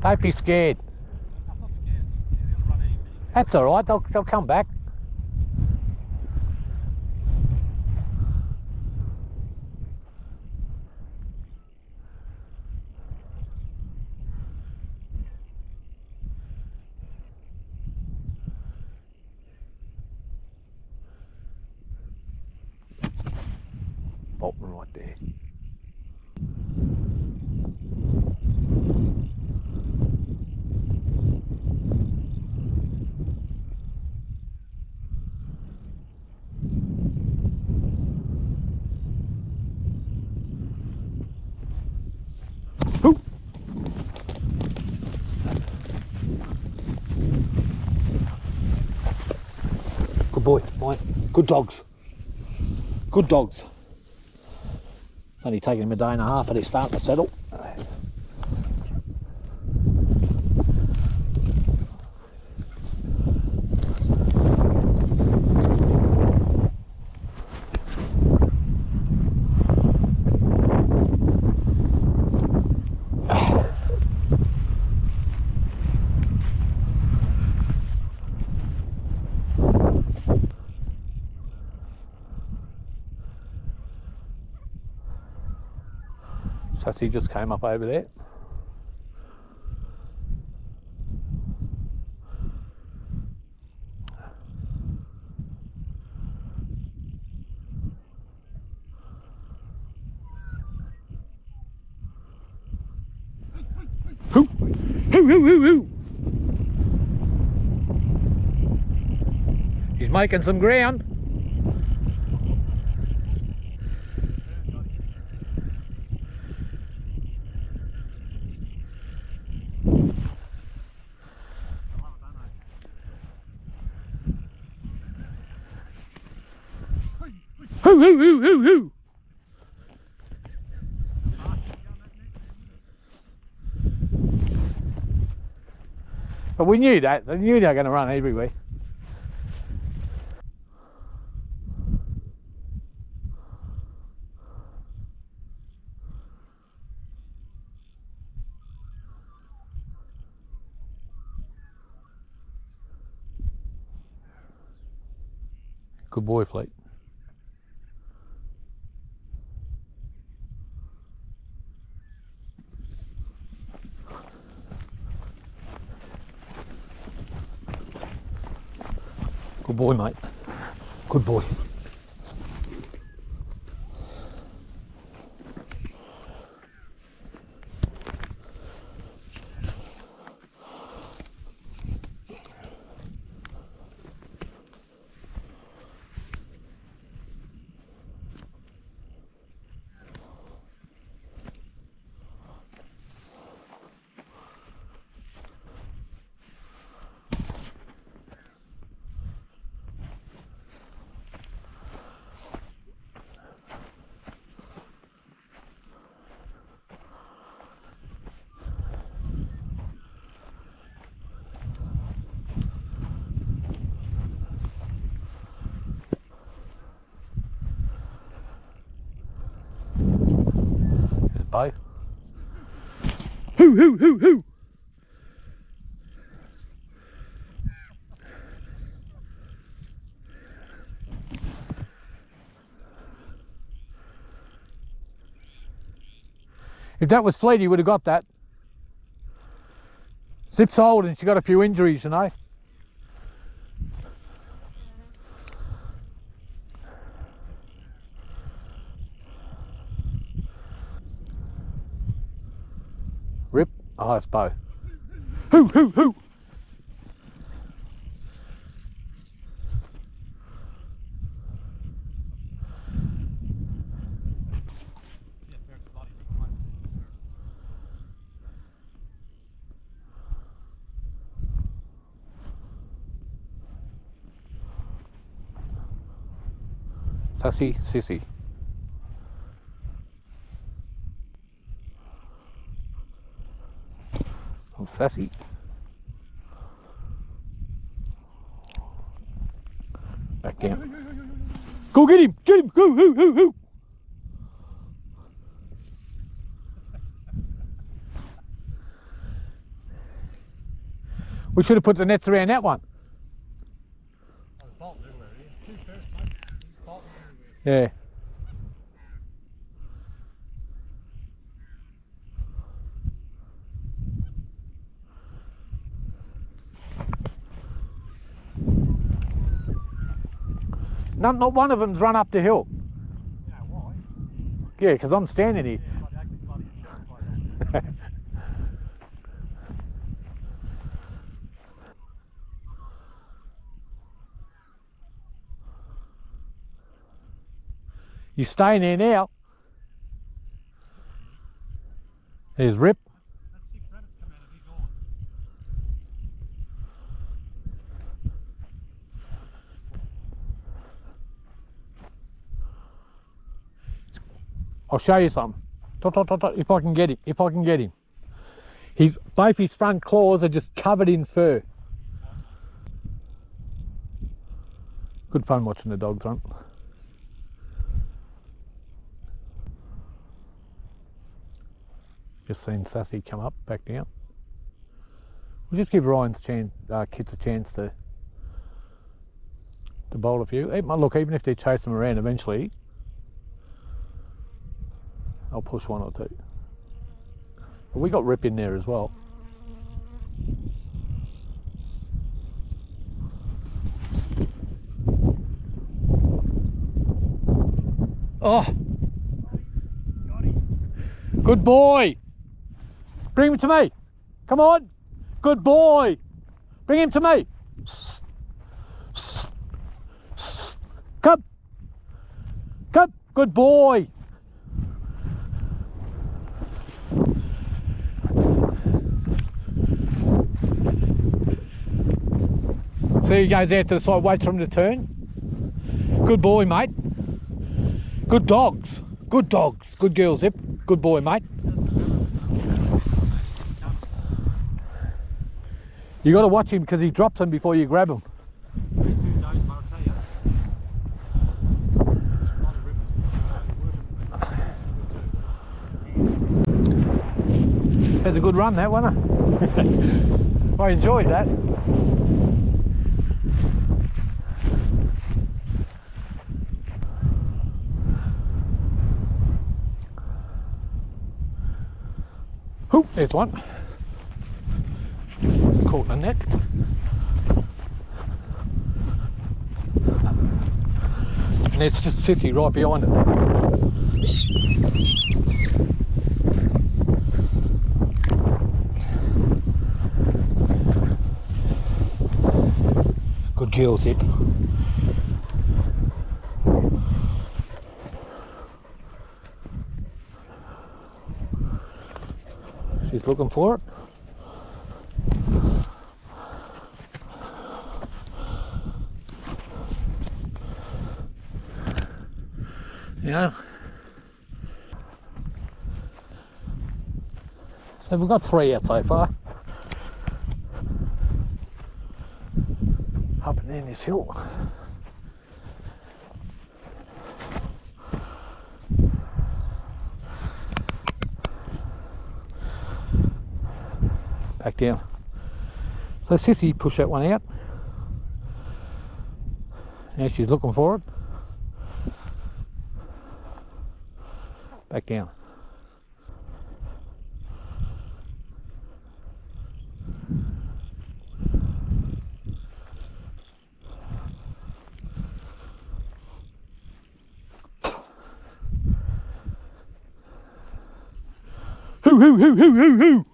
Speaker 1: Don't be scared. That's all right. They'll, they'll come back. Bolton right there. Hoo! Good boy, fine. Good dogs. Good dogs. It's only taken him a day and a half, but he's starting to settle. Sassy just came up over there. He's making some ground. Hoo, hoo, hoo, hoo, hoo! But we knew that. They knew they were going to run everywhere. Good boy, Fleet. Good boy, mate. Good boy. There's Bo. If that was Fleet, he would have got that. Zip's old and she got a few injuries, you know. Rip. It's Bo. Hoo, hoo, hoo. Sassy, sissy. Oh, sassy. Back down. Go get him! Get him! Go! Hoo, hoo! We should have put the nets around that one. Yeah. Not, not one of them's run up the hill. Yeah, because I'm standing here. You staying there now. There's Rip. I'll show you something. Tot, tot, tot, If I can get him, if I can get him. His, both his front claws are just covered in fur. Good fun watching the dogs run. Just seen Sassy come up, back down. We'll just give Ryan's chance, uh, kids a chance to to bowl a few. Look, even if they chase them around, eventually I'll push one or two. But we got rip in there as well. Oh. Good boy. Bring him to me. Come on. Good boy. Bring him to me. Come. Come. Good boy. So he goes out to the side, waits for him to turn. Good boy, mate. Good dogs. Good dogs. Good girl, Zip. Good boy, mate. You got to watch him because he drops them before you grab him. It's a good run, that wasn't it? I enjoyed that. There's one. Caught the net. And there's the City right behind it. Good girl, Zip. She's looking for it. Yeah. So we've got three out so far. Up and down this hill. Down. So Sissy pushed that one out. Now she's looking for it. Back down. Hoo hoo hoo hoo hoo hoo.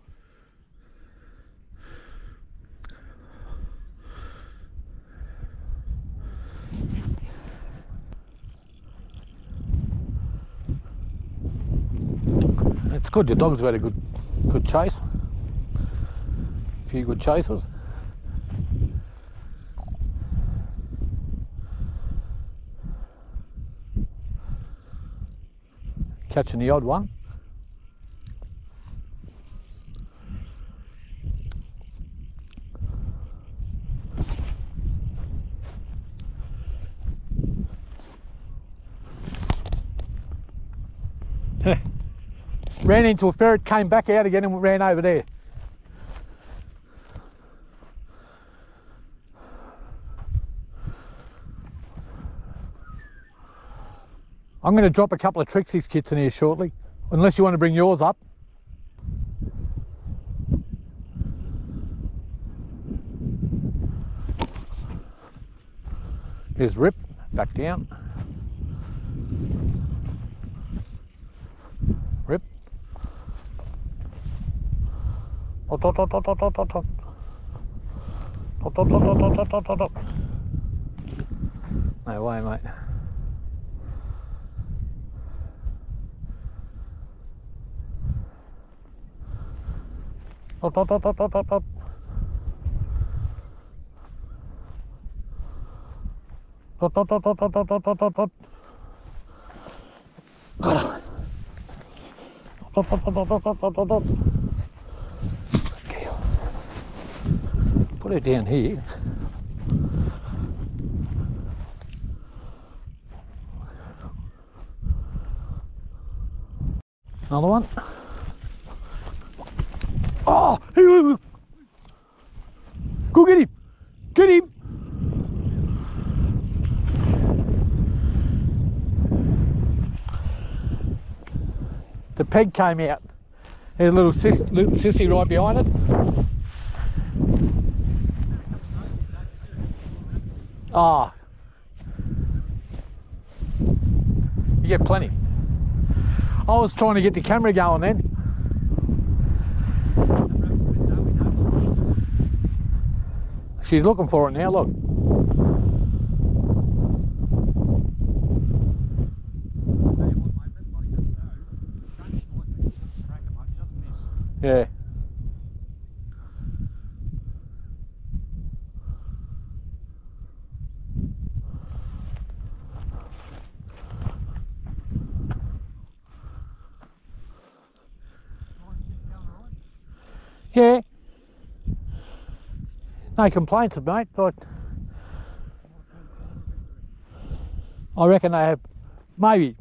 Speaker 1: It's good. Your dog's a good, good chase. A few good chases. Catching the odd one. Ran into a ferret, came back out again and ran over there. I'm going to drop a couple of Trixie's kits in here shortly, unless you want to bring yours up. Here's Rip, back down. Rip. Dot, dot, dot, dot, dot, dot, dot, dot. Dot, dot, dot, dot, dot, dot, dot, dot, dot. No way, mate. Dot, dot, dot, dot, dot, dot, dot. Dot, dot, dot, dot, dot, dot, dot, dot, dot, dot. Got him. Dot, dot, dot, dot, dot, dot, dot, dot, dot. Okay. Put it down here. Another one. Oh, go get him. Get him. The peg came out There's a little, little sissy right behind it. Ah. You get plenty. I was trying to get the camera going then. She's looking for it now, look. Yeah. No complaints, mate, but I reckon they have maybe.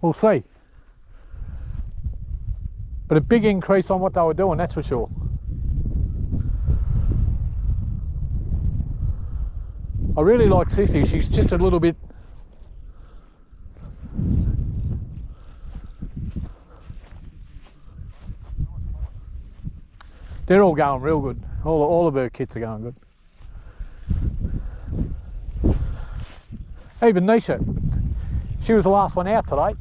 Speaker 1: We'll see. But a big increase on what they were doing, that's for sure. I really like Sissy. She's just a little bit. They're all going real good. All, all of her kits are going good. Even Nisha, she was the last one out today.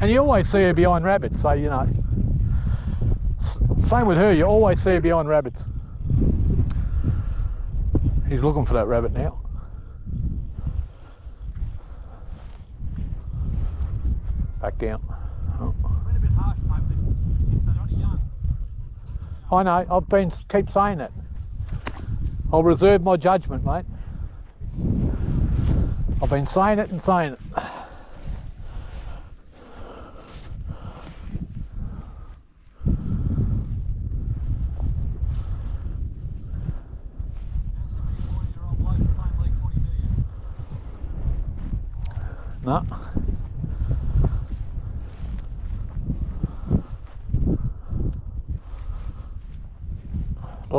Speaker 1: And you always see her behind rabbits, so you know. Same with her, you always see her behind rabbits. He's looking for that rabbit now. Back down. I know, I've been keep saying it. I'll reserve my judgment, mate. I've been saying it and saying it.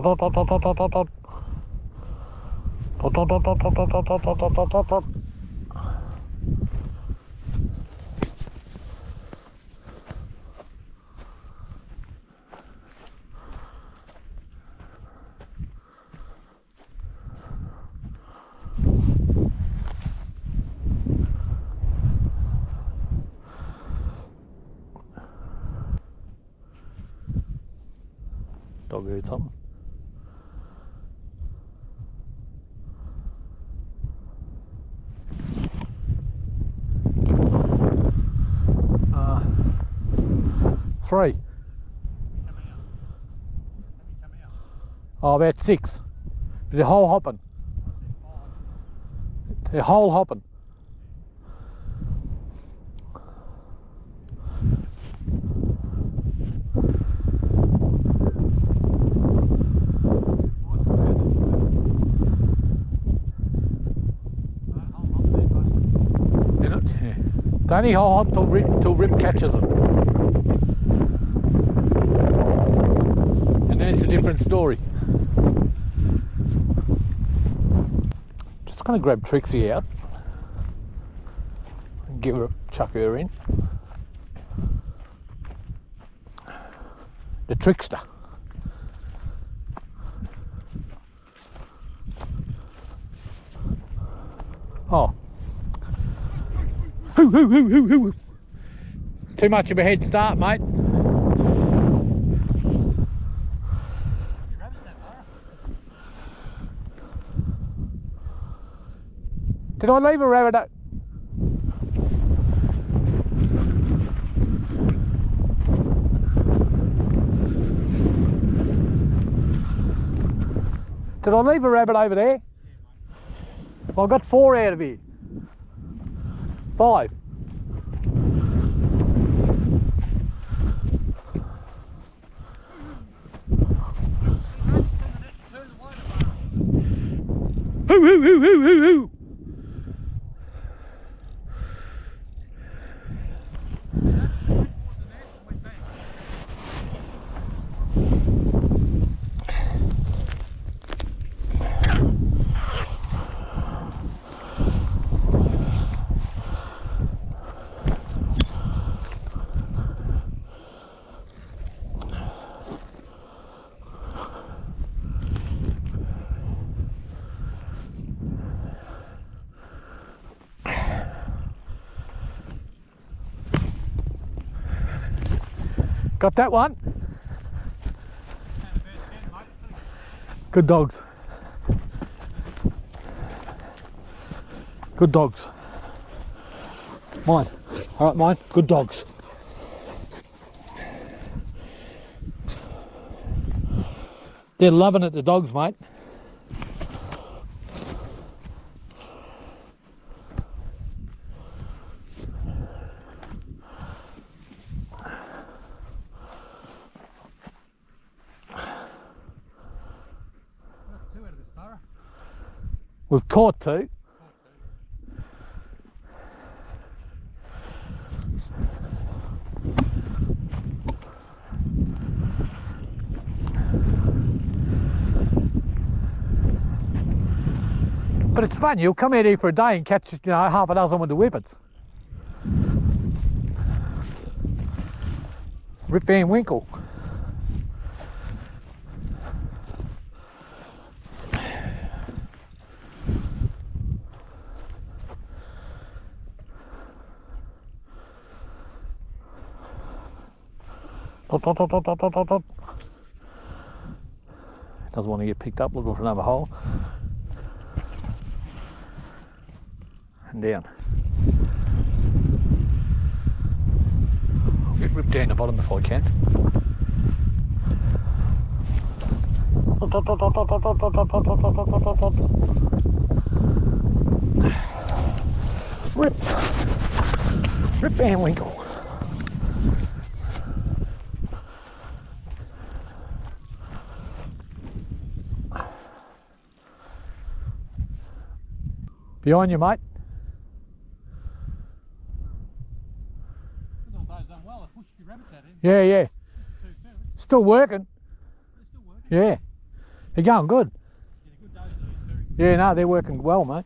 Speaker 1: Dot, dot, dot, dot, dot, dot, dot, dot. Dot, dot, dot, dot, dot, dot, dot, three. Oh, about six. The hole hopping. The hole hopping. They're not. They only hole hop till Rip, till Rip catches them. And then it's a different story. Just gonna grab Trixie out and give her a chuck her in. The trickster. Oh. Hoo, hoo, hoo, hoo, hoo. Too much of a head start, mate. Did I leave a rabbit out? Did I leave a rabbit over there? I got four out of here. Five. Hoo, hoo, hoo, hoo, hoo, hoo. Got that one? Good dogs. Good dogs. Mine. All right, mine. Good dogs. They're loving it, the dogs, mate. We've caught two. But it's fun. You'll come out here for a day and catch, you know, half a dozen with the whippets. Rip Van Winkle. Dot, dot, dot, dot, dot, dot, dot, dot. Doesn't want to get picked up, looking for another hole. And down. I'll get ripped down the bottom if I can. Dot, dot, dot, dot, dot, dot, dot, dot, dot, dot, dot, dot, dot, dot. Rip. Rip Van Winkle. Behind you, mate. Yeah, yeah. Still working. Yeah. They're going good. Yeah, no, they're working well, mate.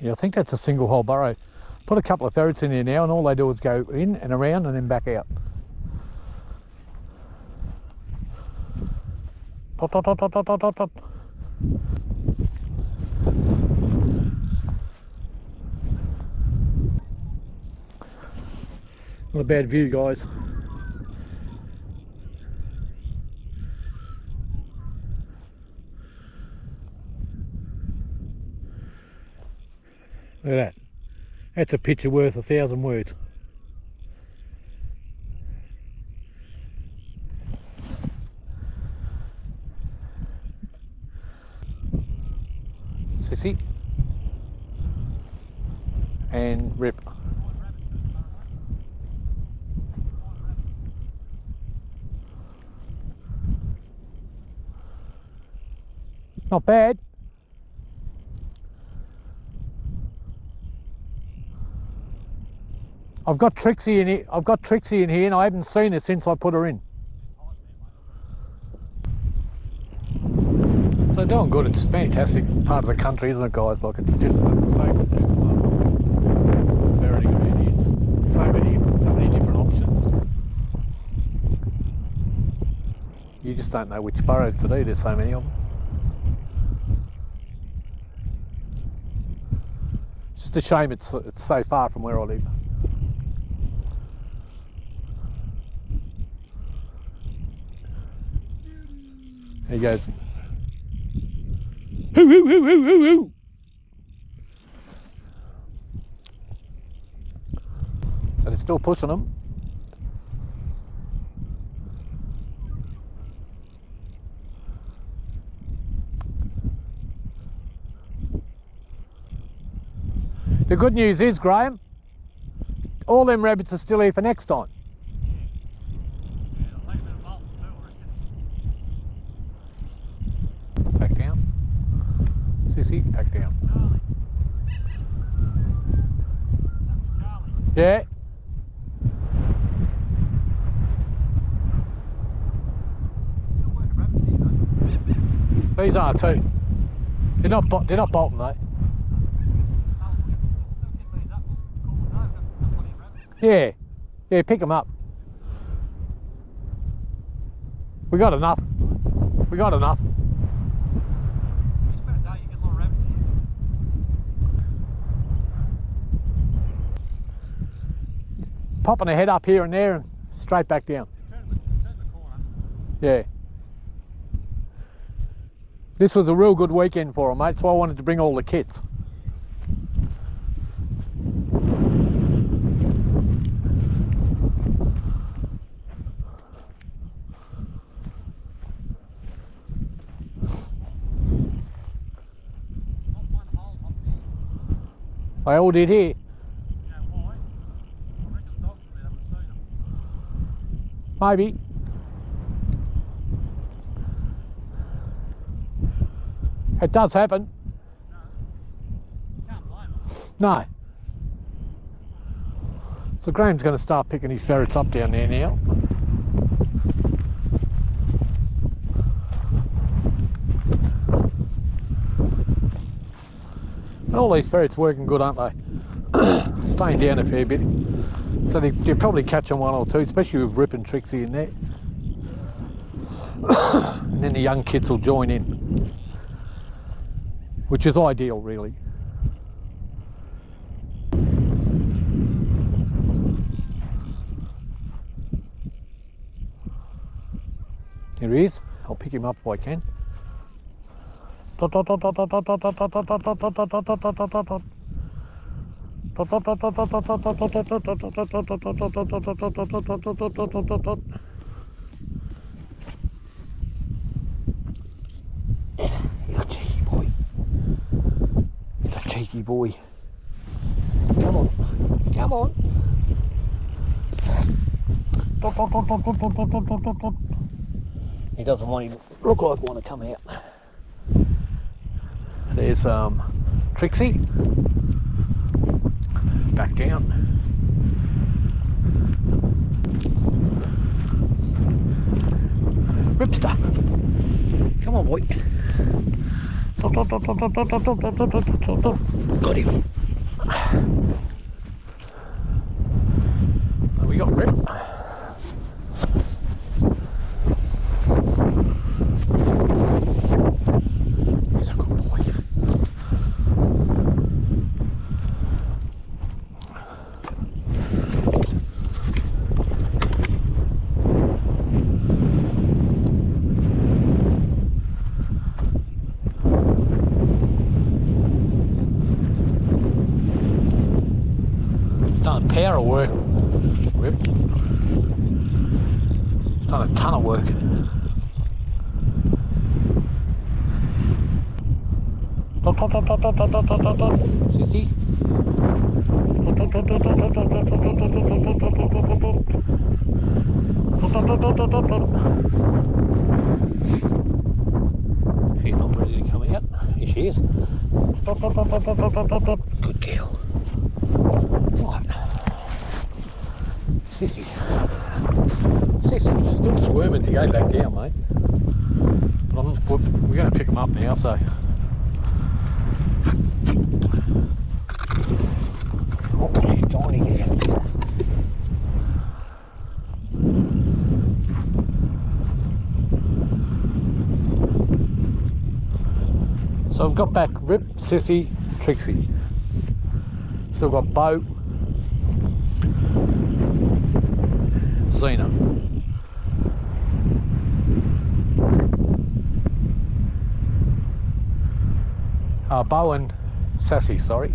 Speaker 1: Yeah, I think that's a single hole burrow. Put a couple of ferrets in there now, and all they do is go in and around and then back out. Tot, tot, tot, tot, tot, tot, tot, tot. Not a bad view, guys. Look at that. That's a picture worth a thousand words. Sissy. And rip. Not bad. I've got Trixie in here. I've got Trixie in here, and I haven't seen her since I put her in. Doing good. It's a fantastic part of the country, isn't it, guys? Like it's just so um, many, different options. You just don't know which burrows to do. There's so many of them. It's just a shame it's it's so far from where I live. There he So they're still pushing them. The good news is, Graham, all them rabbits are still here for next time. Back down. Sissy, back down. Yeah. These are too. They're not. They're not bolting though. Yeah. Yeah. Pick them up. We got enough. We got enough. Popping a head up here and there and straight back down.
Speaker 2: Turn the, turn the.
Speaker 1: Yeah. This was a real good weekend for them, mate. That's why I wanted to bring all the kits.
Speaker 2: Not one hole up there.
Speaker 1: I all did here.
Speaker 2: You know why? I reckon dogs from there haven't seen them.
Speaker 1: Maybe. It does happen. No. So Graham's going to start picking his ferrets up down there now. And all these ferrets working good, aren't they? Staying down a fair bit. So they, they're probably catching one or two, especially with Rip and Trixie in there. and then the young kits will join in. Which is ideal, really. Here he is. I'll pick him up if I can. He's a cheeky boy. He's a cheeky boy. Come on. Come on. He doesn't want him look like want to come out. There's um Trixie. Back down. Ripster. Come on, boy. Got him. We got Rip. He's a good boy. Done a power of work. Rip. Done a ton of work. Dot, dot, dot, dot, dot, dot, dot, dot, dot. She's not ready to come out. Here she is. Dot, dot, dot, dot, dot, dot, dot, dot, dot. Good girl. What? Sissy. Sissy's still squirming to go back down, mate. But I'm, we're, we're going to pick them up now, so. Oh, Donnie. So I've got back Rip, Sissy, Trixie. Still got Bo, Xena. Uh, Bo and Sassy, sorry.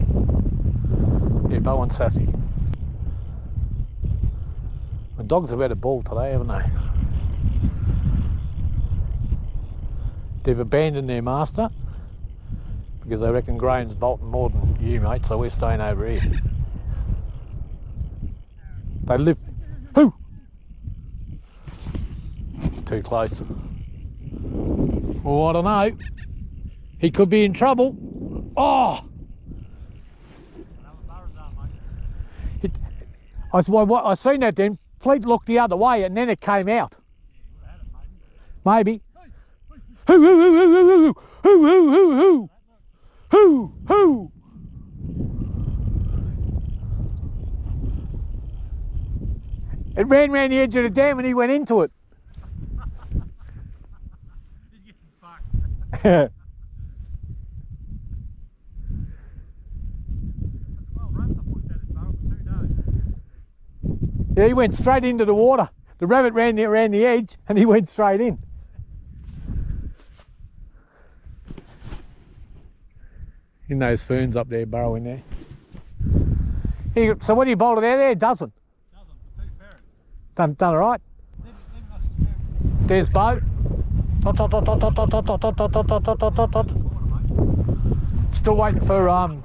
Speaker 1: Yeah, Bo and Sassy. The dogs have had a ball today, haven't they? They've abandoned their master because they reckon Graham's bolting more than you, mate, so we're staying over here. They live. Who? Too close. Well, I don't know. He could be in trouble. Oh! I, what, I seen that then. Fleet looked the other way and then it came out. Maybe. Who, who, who, who, who, who, who, who, who, who, who? It ran round the edge of the dam and he went into it.
Speaker 2: He's getting fucked. Well, Raptor pushed out his barrel for two
Speaker 1: Yeah, he went straight into the water. The rabbit ran around the edge and he went straight in. In those ferns up there, burrowing there. Here, so what do you bolted out there? Dozen. Dozen, two parents. Done, done all right. There's Bo. Dot, dot, dot, dot, dot, dot, dot, dot, dot, dot, dot, dot, dot. Still waiting for um,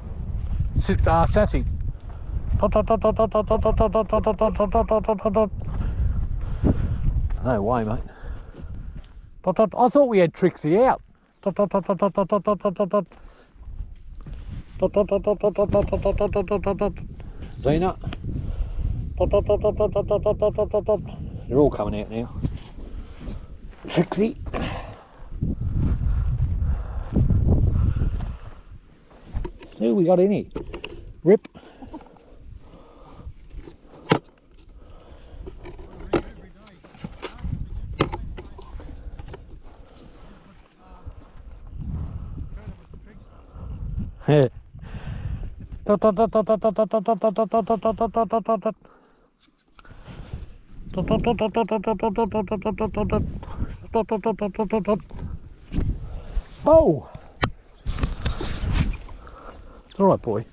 Speaker 1: uh, Sassy. Dot, dot, dot, dot, dot, dot, dot, dot, dot, dot, dot, dot, dot, dot, dot. No way, mate. Dot, dot. I thought we had Trixie out. Dot, dot, dot, dot, dot, dot, dot, dot, dot. They're all coming out now. Trixie. Oh, we got any. Rip. Oh! All right, boy.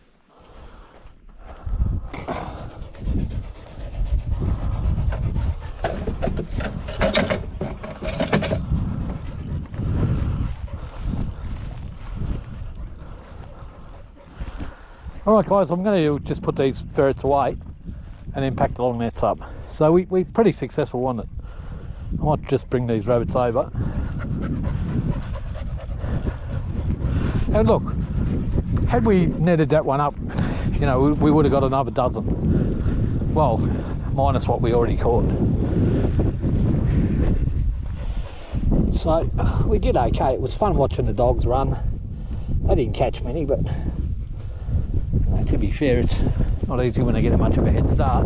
Speaker 1: All right, guys, I'm going to just put these ferrets away and then pack the long nets up. So we, we're pretty successful, wasn't it? I might just bring these rabbits over. And look, had we netted that one up, you know, we, would have got another dozen. Well, minus what we already caught. So we did okay. It was fun watching the dogs run. They didn't catch many, but you know, to be fair, it's not easy when they get a much of a head start.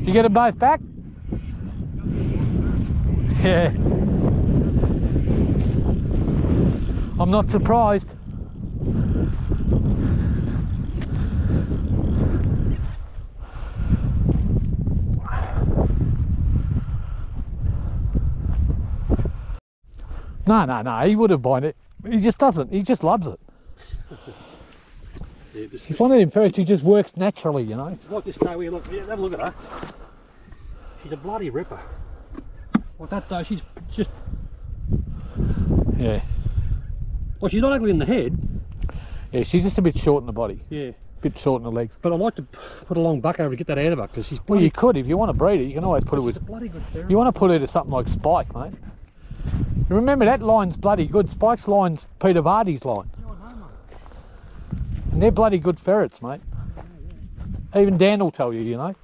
Speaker 1: You get them both back? Yeah. I'm not surprised. No, no, no. He would have bought it. He just doesn't. He just loves it.
Speaker 2: This,
Speaker 1: He's one of them ferrets who just works naturally, you know.
Speaker 2: like this guy look, have a look at her. She's a bloody ripper. What that does, she's just,
Speaker 1: Yeah.
Speaker 2: well, she's not ugly in the head.
Speaker 1: Yeah, she's just a bit short in the body,
Speaker 2: Yeah.
Speaker 1: a bit short in the legs.
Speaker 2: But I like to put a long buck over to get that out of her because she's
Speaker 1: Well, you could if you want to breed it. You can always put it with.
Speaker 2: a bloody good.
Speaker 1: You want to put it to something like Spike, mate. Remember that line's bloody good. Spike's line's Peter Vardy's line,
Speaker 2: Yeah, I know, mate.
Speaker 1: And they're bloody good ferrets, mate. Even Dan will tell you, you know.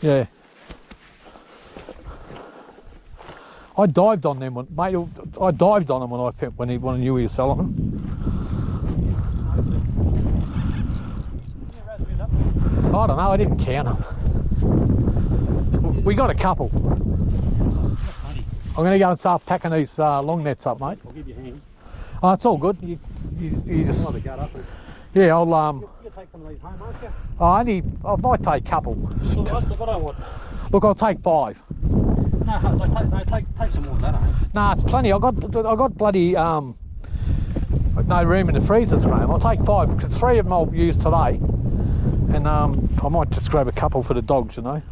Speaker 1: Yeah. I dived on them, when, mate. I dived on them when I when he when I knew he was selling them. I don't know. I didn't count them. We got a couple. I'm going to go and start packing these uh, long nets up, mate.
Speaker 2: I'll give you a hand.
Speaker 1: Oh, it's all good. You, you, you just
Speaker 2: I'll have a gut up. and-
Speaker 1: yeah. I'll um.
Speaker 2: You, you take some of these home, aren't you?
Speaker 1: I only I might take a couple.
Speaker 2: Well, I, I don't want.
Speaker 1: Look, I'll take five.
Speaker 2: No, no, take, no, take, take some more than that, eh?
Speaker 1: Nah, it's plenty. I got I got bloody um. No room in the freezers, Graham. I'll take five because three of them I'll use today, and um, I might just grab a couple for the dogs, you know.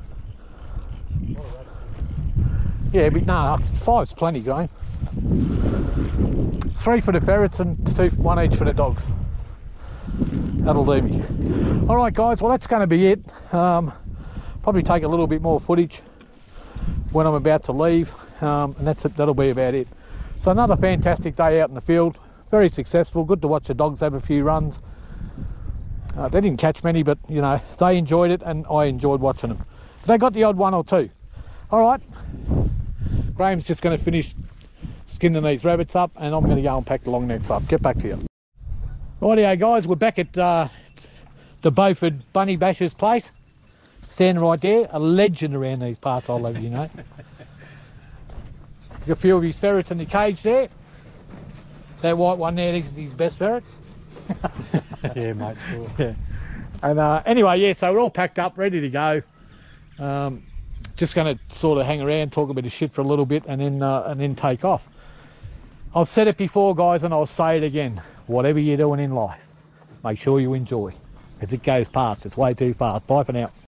Speaker 1: Yeah, but no, five's plenty, Graham. Three for the ferrets and two, one each for the dogs. That'll do me. All right, guys. Well, that's going to be it. Um, probably take a little bit more footage when I'm about to leave, um, and that's. That'll be about it. So another fantastic day out in the field. very successful. Good to watch the dogs have a few runs. Uh, they didn't catch many, but you know they enjoyed it, and I enjoyed watching them. They got the odd one or two. All right, Graham's just going to finish skinning these rabbits up, and I'm going to go and pack the long nets up. Get back to you. Rightio, guys, we're back at uh, the Beaufort Bunny Basher's place. Standing right there, a legend around these parts, I'll let you know. Got a few of his ferrets in the cage there. That white one there is his best ferret.
Speaker 2: yeah, mate. Sure.
Speaker 1: Yeah. And uh, anyway, yeah, so we're all packed up, ready to go. Um, just going to sort of hang around, talk a bit of shit for a little bit, and then uh, and then take off. I've said it before, guys, and I'll say it again. Whatever you're doing in life, make sure you enjoy, as it goes past. It's way too fast. Bye for now.